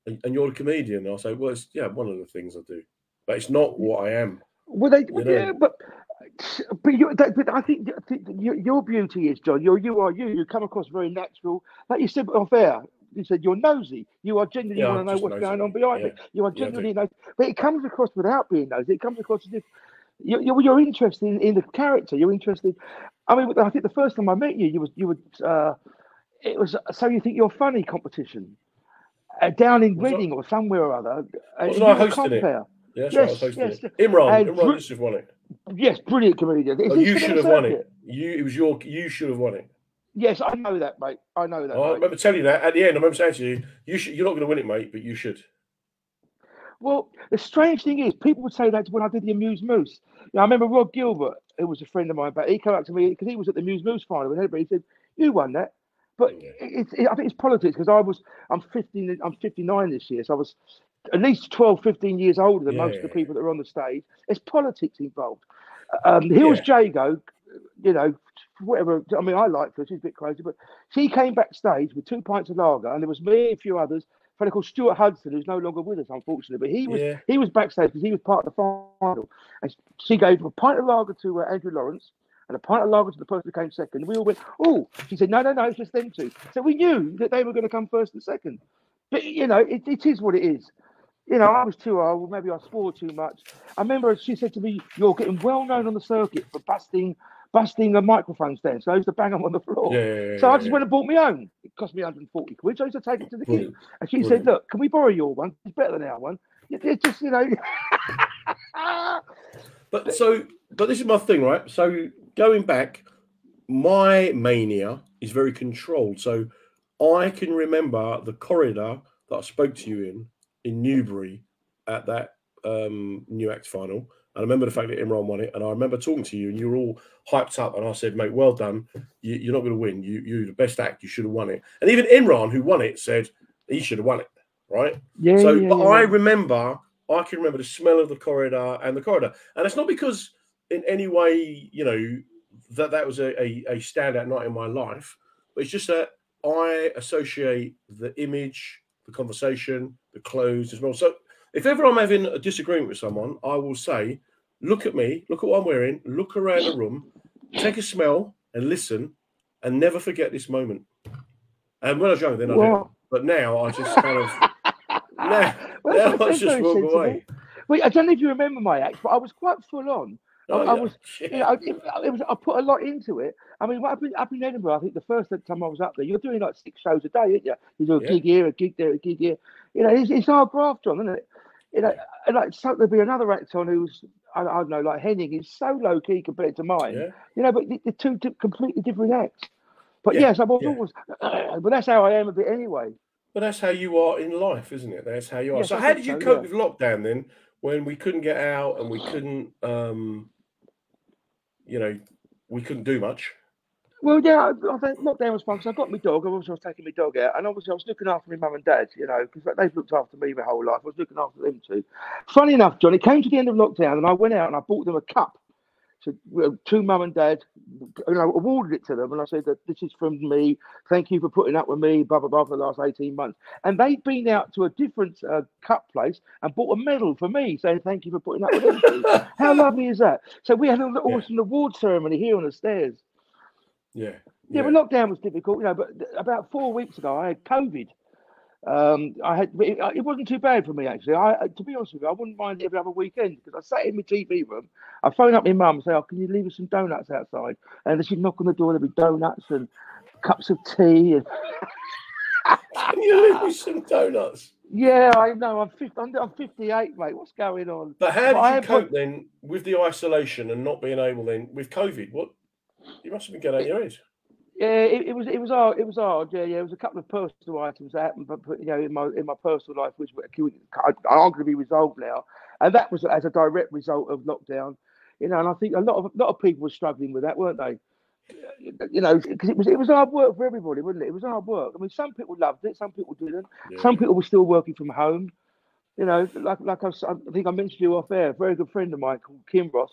"And you're a comedian." I'll say, "Well, it's yeah, one of the things I do, but it's not what I am." Well, they, know? yeah, but but, you, but I think your, your beauty is John. You you are you. You come across very natural, like you said off air you said you're nosy. You are genuinely yeah, want to know what's nosy. going on behind yeah. it. You are genuinely yeah, nosy. But it comes across without being nosy. It comes across as if you're, you're, interested in, in, the character. You're interested. I mean, I think the first time I met you, you was you were. Uh, it was so you think you're funny competition uh, down in Reading or somewhere or other. Uh, was I hosting it? Yeah, yes, right, yes. It. Imran, Imran just won it. Yes, brilliant comedian. Oh, you should have won it. it. You, it was your. You should have won it. Yes, I know that, mate. I know that. I remember telling you that at the end. I remember saying to you, "You should, you're not going to win it, mate, but you should." Well, the strange thing is, people would say that when I did the Amuse Moose. Now, I remember Rod Gilbert, who was a friend of mine, but he came up to me because he was at the Amuse Moose final, and everybody said, "You won that." But it's, it, I think it's politics because I was, I'm 15, I'm 59 this year, so I was at least 12, 15 years older than yeah, most of the people that were on the stage. There's politics involved. Um, Hils yeah. Jago, you know, whatever. I mean, I like her. She's a bit crazy, but she came backstage with two pints of lager, and there was me and a few others. A fellow called Stuart Hudson, who's no longer with us, unfortunately, but he was yeah. he was backstage because he was part of the final. And she gave a pint of lager to uh, Andrew Lawrence and a pint of lager to the person who came second. We all went, oh, she said, no, no, no, it's just them two. So we knew that they were going to come first and second. But you know, it, it is what it is. You know, I was too old. Maybe I swore too much. I remember she said to me, "You're getting well known on the circuit for busting busting a microphone stand. So I used to bang them on the floor. Yeah, yeah, yeah, so I just went and bought my own. It cost me 140 quid. So I used to take it to the kid. And she said, Look, can we borrow your one? It's better than our one. It's just, you know. but so, but this is my thing, right? So going back, my mania is very controlled. So I can remember the corridor that I spoke to you in, in Newbury at that um, new act final I remember the fact that Imran won it, and I remember talking to you, and you were all hyped up, and I said, "Mate, well done. You, are not going to win. You, you're the best act. You should have won it." And even Imran, who won it, said he should have won it. Right? Yeah. So, yeah, but yeah. I remember, I can remember the smell of the corridor and the corridor, and it's not because in any way, you know, that that was a, a, a standout night in my life, but it's just that I associate the image, the conversation, the clothes as well. So if ever I'm having a disagreement with someone, I will say, look at me, look at what I'm wearing, look around the room, take a smell and listen, and never forget this moment. And when I was younger, then I Well- did. But now I just kind of now, Well, now I just walk away. Wait, I don't know if you remember my act, but I was quite full on. I, Oh, I yeah. was, you know, I, it, it was, I put a lot into it. I mean, what happened up in Edinburgh? I think the first time I was up there, you're doing like six shows a day, aren't you? You do a Yeah. gig here, a gig there, a gig here. You know, it's, it's hard graft, John, isn't it? You know, and like so there'll be another act on who's I, I don't know, like Henning is so low key compared to mine. Yeah. You know, but the, the two di- completely different acts. But Yeah, yes, I've yeah. always, but that's how I am a bit anyway. But that's how you are in life, isn't it? That's how you are. Yes, so I how did you so, cope with lockdown then when we couldn't get out and we couldn't um you know, we couldn't do much? Well, yeah, I, I think lockdown was fun because I got my dog. Obviously, I was taking my dog out, and obviously, I was looking after my mum and dad. You know, because they've looked after me my whole life. I was looking after them too. Funny enough, John, it came to the end of lockdown, and I went out and I bought them a cup. So, well, to mum and dad, and I awarded it to them, and I said that this is from me. Thank you for putting up with me, blah blah blah, for the last eighteen months. And they'd been out to a different uh, cup place and bought a medal for me, saying thank you for putting up with everything. How lovely is that? So we had an Yeah. awesome award ceremony here on the stairs. Yeah. Yeah, but lockdown was difficult, you know. But about four weeks ago, I had COVID. Um, I had it, it wasn't too bad for me actually. I, I- to be honest with you, I wouldn't mind every other weekend because I sat in my TV room. I phone up my mum and say, "Oh, can you leave us some donuts outside?" And then she'd knock on the door. There'd be donuts and cups of tea. And Can you leave me some donuts? yeah, I know. I'm 50, I'm, I'm 58, mate. What's going on? But how But did you have cope then with the isolation and not being able then with COVID? What you must have been getting out your head. Yeah, it, it was it was hard. It was hard. Yeah, yeah. It was a couple of personal items that happened, but, but you know, in my in my personal life, which were are going to be resolved now, and that was as a direct result of lockdown. You know, and I think a lot of a lot of people were struggling with that, weren't they? You know, because it was it was hard work for everybody, wasn't it? It was hard work. I mean, some people loved it, some people didn't. Some people were still working from home. You know, like like I, was- I think I mentioned you off air. A very good friend of mine called Kim Ross.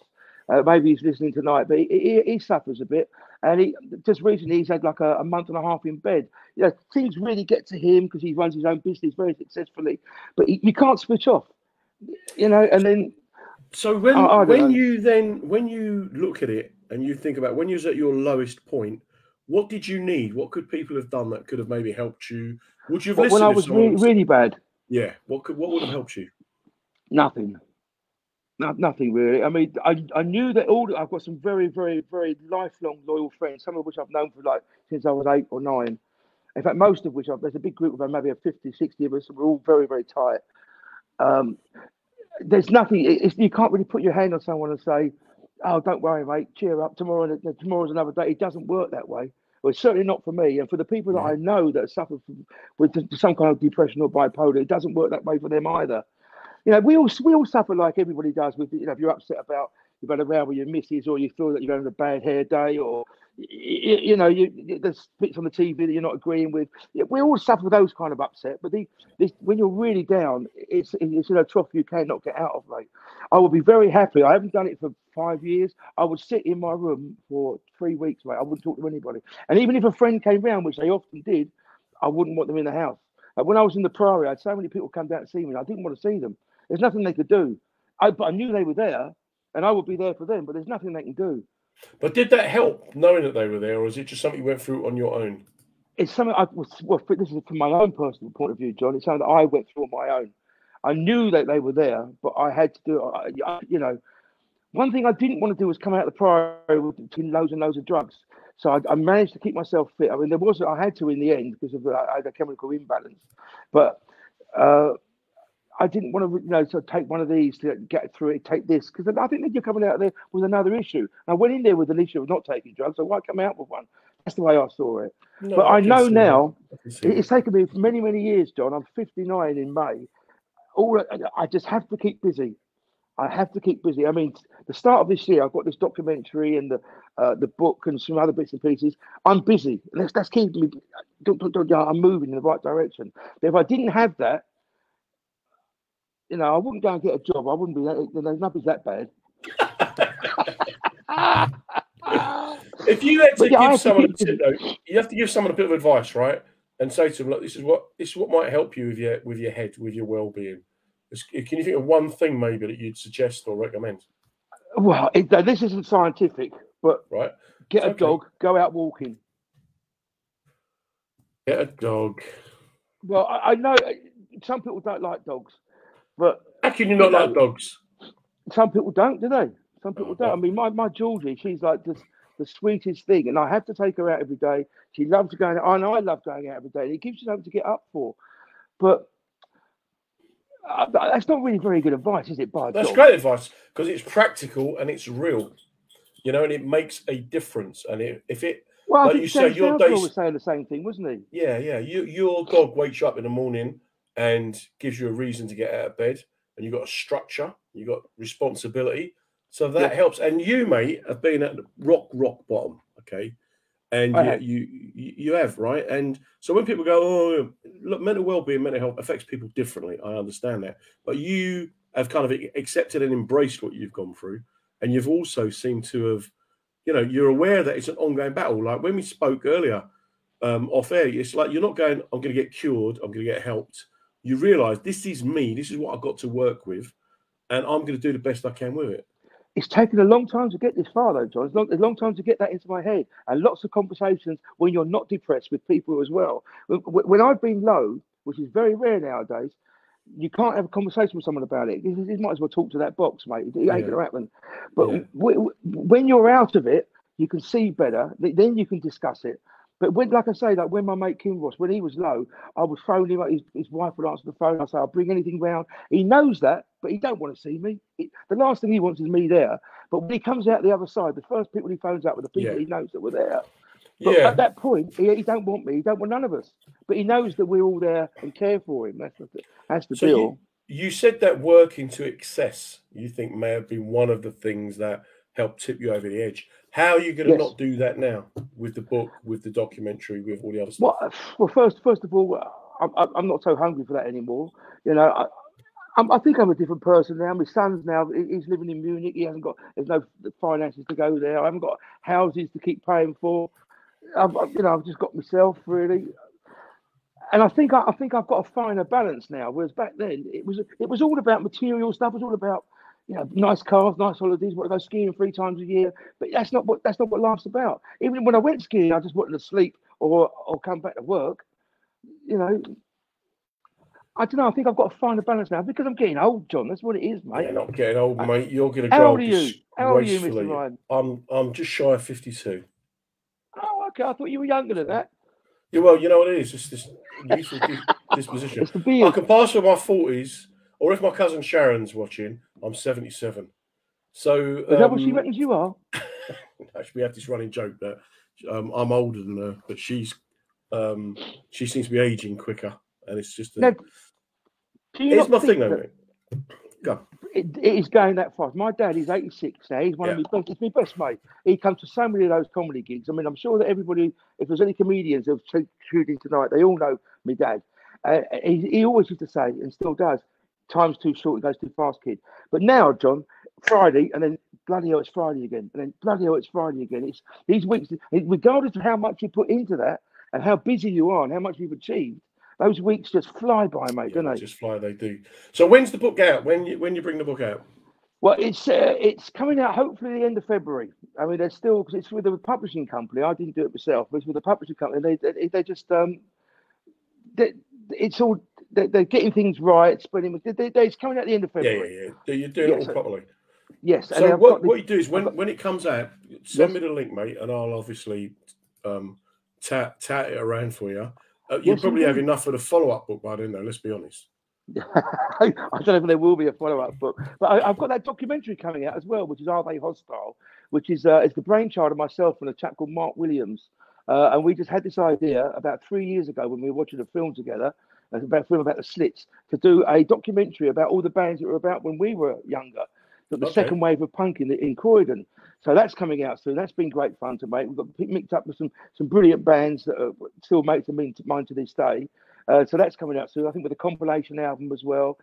Uh, maybe he's listening tonight, but he, he, he suffers a bit. And he just recently he's had like a, a month and a half in bed. You know, things really get to him because he runs his own business very successfully, but he, you can't switch off. You know, and then So when I- I when know. you then when you look at it and you think about when you was at your lowest point, what did you need? What could people have done that could have maybe helped you? Would you have when listened I was someone really, was- really bad, yeah? What could what would have helped you? nothing. No, nothing really. I mean, I, I knew that all. I've got some very, very, very lifelong loyal friends. Some of which I've known for like since I was eight or nine. In fact, most of which I've, there's a big group of them, maybe a 50, 60 of us. We're all very, very tight. Um, there's nothing. It's, you can't really put your hand on someone and say, "Oh, don't worry, mate. Cheer up. Tomorrow, tomorrow's another day." It doesn't work that way. Well, it's certainly not for me, and for the people that. I know that suffer from, with some kind of depression or bipolar, it doesn't work that way for them either. You know, we all we all suffer like everybody does. With you know, if you're upset about you've had a row with your missus, or you feel that you're having a bad hair day, or you, you know, you, there's bits on the TV that you're not agreeing with. We all suffer those kind of upset. But the, this, when you're really down, it's it's in a trough you cannot get out of, mate. I would be very happy. I haven't done it for five years. I would sit in my room for three weeks, mate. I wouldn't talk to anybody. And even if a friend came round, which they often did, I wouldn't want them in the house. Like when I was in the Priory, I had so many people come down to see me. I didn't want to see them. There's nothing they could do. I, but I knew they were there, and I would be there for them. But there's nothing they can do. But did that help knowing that they were there, or is it just something you went through on your own? It's something I was. Well, this is from my own personal point of view, John. It's something that I went through on my own. I knew that they were there, but I had to do. I, I- you know, one thing I didn't want to do was come out of the Priory with between loads and loads of drugs. So I, I managed to keep myself fit. I mean, there was I had to in the end because of the, I had a chemical imbalance, but. Uh, I didn't want to, you know, sort of take one of these to get through it. Take this because I think that you're coming out there with another issue. I went in there with an issue of not taking drugs, so why come out with one? That's the way I saw it. No, but I can know now. I it- it's taken me many, many years, John. I'm 59 in May. All I- I just have to keep busy. I have to keep busy. I mean, the start of this year, I've got this documentary and the uh, the book and some other bits and pieces. I'm busy. That's that's keeping me. Don't, don't, don't, I'm moving in the right direction. But if I didn't have that, you know, I wouldn't go and get a job. I wouldn't be that. You know, nothing's that bad. If you had to But give to someone, a keep- tip, though, you have to give someone a bit of advice, right? And say to them, look, this is what this is what might help you with your with your head, with your well-being. Can you think of one thing maybe that you'd suggest or recommend? Well, it, this isn't scientific, but Right? get a Okay. dog, go out walking. Get a dog. Well, I, I know uh, some people don't like dogs, but How can you not You like know, dogs? some people don't, do they? Some people Oh, don't. I mean, my, my Georgie, she's like just the sweetest thing, and I have to take her out every day. She loves going out, and I love going out every day. And it gives you something to get up for. But uh, that's not really very good advice, is it? By That's dog? great advice because it's practical and it's real, you know, and it makes a difference. And it, if it, Well, I like think you say, your days- was saying the same thing, wasn't he? yeah, yeah, you, your dog wakes you up in the morning and gives you a reason to get out of bed, and you've got a structure, you've got responsibility, so that Yeah. helps. And you, mate, have been at rock, rock bottom, okay, and I you, have. you, you, you have right. And so when people go, oh, look, mental well-being, mental health affects people differently. I understand that, but you have kind of accepted and embraced what you've gone through, and you've also seemed to have, you know, you're aware that it's an ongoing battle. Like when we spoke earlier um, off air, it's like you're not going, I'm going to get cured, I'm going to get helped. You realize this is me, this is what I've got to work with, and I'm going to do the best I can with it. It's taken a long time to get this far, though, John. It's long, a long time to get that into my head, and lots of conversations when you're not depressed with people as well. When, when I've been low, which is very rare nowadays, you can't have a conversation with someone about it. You, you might as well talk to that box, mate. It ain't Yeah. going to happen. But Yeah. w- w- when you're out of it, you can see better. Then you can discuss it. But when, like I say, like when my mate Kim Ross, when he was low, I would phone him. His, his wife would answer the phone. I say, "I'll bring anything round." He knows that, but he don't want to see me. He- the last thing he wants is me there. But when he comes out the other side, the first people he phones out were the people Yeah. he knows that were there. But Yeah, at that point, he, he don't want me. He don't want none of us. But he knows that we're all there and care for him. That's the that's the So deal. you, you said that working to excess, you think may have been one of the things that helped tip you over the edge. How are you going to Yes. not do that now with the book, with the documentary, with all the other stuff? Well, well, first, first of all, uh, I'm, I'm- I'm not so hungry for that anymore. You know, I, I'm, I think I'm a different person now. My son's now, he's living in Munich. He hasn't got, there's no finances to go there. I haven't got houses to keep paying for. I've, I've- you know, I've just got myself really. And I think I, I think I've got a finer balance now. Whereas back then, it was it was all about material stuff. It was all about you know nice cars, nice holidays. Want to go skiing three times a year, but that's not what that's not what life's about. Even when I went skiing, I just wanted to sleep or or come back to work. You know, I don't know. I think I've got to find a balance now because I'm getting old, John. That's what it is, mate. You're not getting old, uh, mate. You're going to How old are you? How old are you, Mr. Ryan? I'm I'm just shy of 52. Oh, okay. I thought you were younger than that. Yeah, well, you know what it is. It's this youthful dis- disposition. It's the beard. I can pass for my 40s, or if my cousin Sharon's watching, I'm 77. So Is that what she um, reckons you are? actually, we have this running joke that um, I'm older than her, but she's um, she seems to be aging quicker, and it's just a, No, Do you it's my thing, though. Go. it, it is going that fast. My dad is 86 now. He's one of my best. He's my best mate. He comes to so many of those comedy gigs. I mean, I'm sure that everybody, if there's any comedians who've tu- tuned in tonight, they all know my dad. Uh, he, he always used to say, and still does, time's too short, it goes too fast, kid. But now, John, Friday, and then bloody hell, it's Friday again, and then bloody hell, it's Friday again. It's these weeks, regardless of how much you put into that and how busy you are and how much you've achieved, those weeks just fly by, mate, Yeah, don't they they? just fly, they do. So when's the book out? When you when you bring the book out? Well, it's uh, it's coming out hopefully the end of February. I mean, they're still because it's with a publishing company. I didn't do it myself. It's with a publishing company. They they, they just um, they, it's all they, they're getting things right. Spreading. They, they, it's coming out the end of February. yeah, yeah. yeah. You're doing it all properly. Yes. So what, the- what you do is when, got- when it comes out, send Yes. me the link, mate, and I'll obviously um, tat tat it around for you. Uh, you Yes, probably have enough for the follow up book by then, though. Let's be honest. I don't know if there will be a follow-up book, but I, I've got that documentary coming out as well, which is "Are They Hostile?" which is uh, it's the brainchild of myself and a chap called Mark Williams, uh, and we just had this idea about three years ago when we were watching a film together, about a film about the Slits, to do a documentary about all the bands that were about when we were younger, the, Okay. second wave of punk in, in Croydon. So that's coming out soon. That's been great fun to make. We've got mixed up with some some brilliant bands that are still mates of mine to, mine to this day. Uh, so that's coming out soon. I think with a compilation album as well.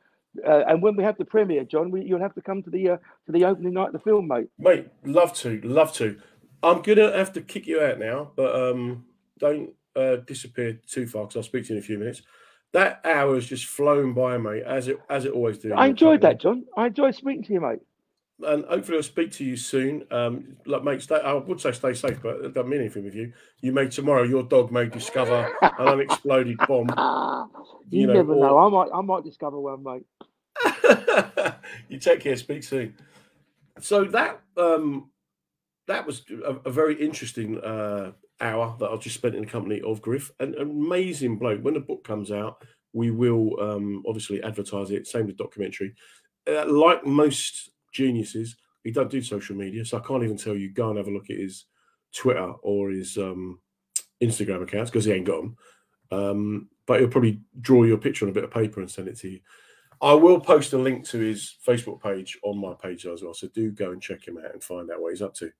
Uh, and when we have the premiere, John, we, you'll have to come to the uh, to the opening night of the film, mate. Mate, love to, love to. I'm gonna have to kick you out now, but um, don't uh, disappear too far because I'll speak to you in a few minutes. That hour has just flown by, mate, as it as it always do. I enjoyed that, John. I enjoyed speaking to you, mate. And hopefully, I'll speak to you soon. Um, like, mate, stay, I would say stay safe, but it doesn't mean anything with you. You may tomorrow, your dog may discover an unexploded bomb. you, You know, never or- know. I might, I might discover one, mate. you take care. Speak soon. So that um, that was a, a very interesting uh, hour that I've just spent in the company of Griff. An amazing bloke. When the book comes out, we will um, obviously advertise it. Same with documentary. Uh, like most geniuses, he doesn't do social media, so I can't even tell you. Go and have a look at his Twitter or his um, Instagram accounts because he ain't got them. Um, but he'll probably draw your picture on a bit of paper and send it to you. I will post a link to his Facebook page on my page as well. So do go and check him out and find out what he's up to.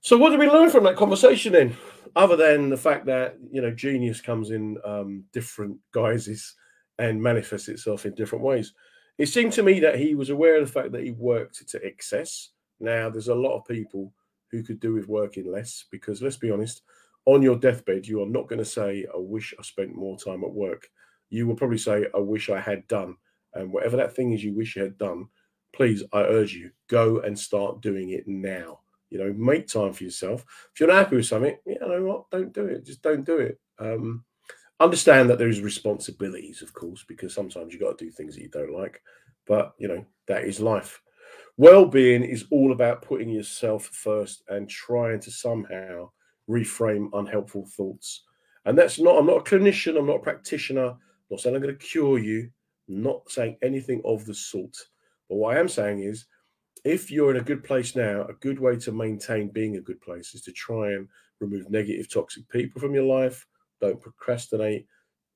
So what did we learn from that conversation then? Other than the fact that you know genius comes in um, different guises and manifests itself in different ways. It seemed to me that he was aware of the fact that he worked to excess. Now there's a lot of people who could do with working less because let's be honest, on your deathbed you are not going to say, "I wish I spent more time at work." you will probably say, I wish I had done. And whatever that thing is you wish you had done, please, I urge you, go and start doing it now. You know, make time for yourself. If you're not happy with something, you know what? Don't do it. Just don't do it. Um, understand that there's responsibilities, of course, because sometimes you've got to do things that you don't like. But, you know, that is life. Well being is all about putting yourself first and trying to somehow reframe unhelpful thoughts. And that's not, I'm not a clinician, I'm not a practitioner I'm not saying I'm going to cure you, not saying anything of the sort. But what I am saying is, if you're in a good place now, a good way to maintain being a good place is to try and remove negative, toxic people from your life. Don't procrastinate.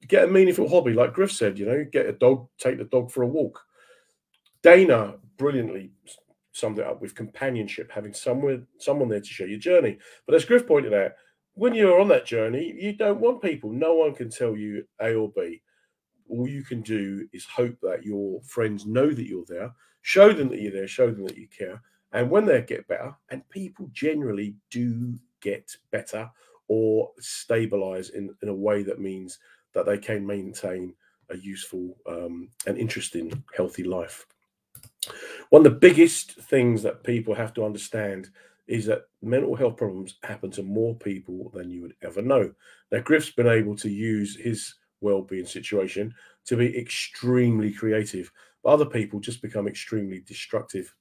Get a meaningful hobby, like Griff said. You know, get a dog, take the dog for a walk. Dana brilliantly summed it up with companionship, having somewhere, someone there to share your journey. But as Griff pointed out, when you're on that journey, you don't want people. No one can tell you A or B all you can do is hope that your friends know that you're there, show them that you're there, show them that you care. And when they get better, and people generally do get better or stabilize in, in a way that means that they can maintain a useful um, and interesting, healthy life. One of the biggest things that people have to understand is that mental health problems happen to more people than you would ever know. Now, Griff's been able to use his well-being situation to be extremely creative but other people just become extremely destructive.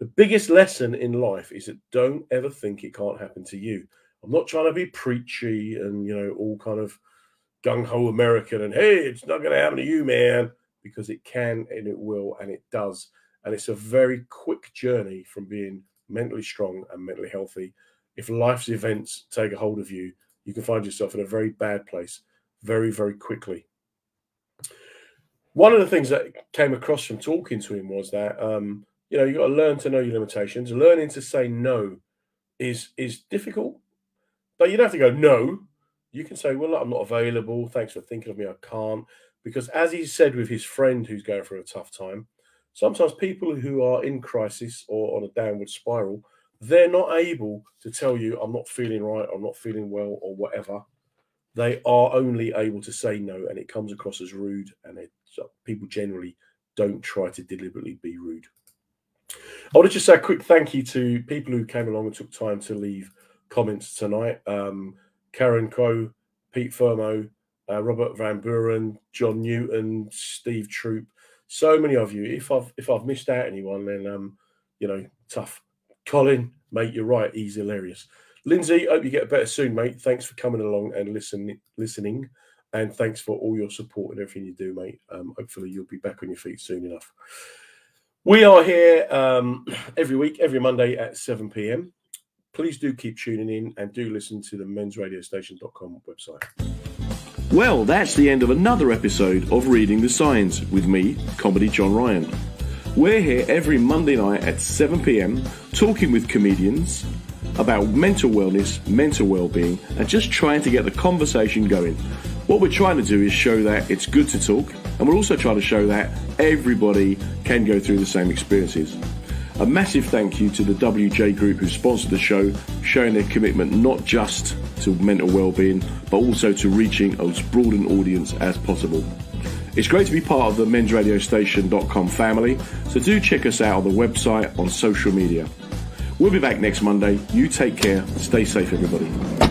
The biggest lesson in life is that don't ever think it can't happen to you. I'm not trying to be preachy and you know all kind of gung-ho american and hey it's not going to happen to you man because it can and it will and it does. And it's a very quick journey from being mentally strong and mentally healthy. If life's events take a hold of you you can find yourself in a very bad place very, very quickly. One of the things that came across from talking to him was that um, you know you got to learn to know your limitations. Learning to say no is is difficult, but you don't have to go no. You can say, "Well, I'm not available. Thanks for thinking of me. I can't." Because as he said with his friend who's going through a tough time, sometimes people who are in crisis or on a downward spiral, they're not able to tell you, "I'm not feeling right. I'm not feeling well," or whatever they are only able to say no and it comes across as rude and it, so people generally don't try to deliberately be rude. I want to just say a quick thank you to people who came along and took time to leave comments tonight. Um, karen coe pete fermo uh, robert van buren john newton steve troop so many of you. If i've if i've missed out anyone then um you know tough. Colin mate you're right he's hilarious Lindsay, hope you get better soon, mate. Thanks for coming along and listen, listening, and thanks for all your support and everything you do, mate. Um, hopefully, you'll be back on your feet soon enough. We are here um, every week, every Monday at 7 p.m. Please do keep tuning in and do listen to the mensradiostation.com website. Well, that's the end of another episode of Reading the Signs with me, Comedy John Ryan. We're here every Monday night at 7 pm talking with comedians about mental wellness, mental well-being, and just trying to get the conversation going. What we're trying to do is show that it's good to talk, and we're also trying to show that everybody can go through the same experiences. A massive thank you to the WJ Group who sponsored the show, showing their commitment not just to mental well-being, but also to reaching as broad an audience as possible. It's great to be part of the mensradiostation.com family, so do check us out on the website, on social media. We'll be back next Monday. You take care. Stay safe, everybody.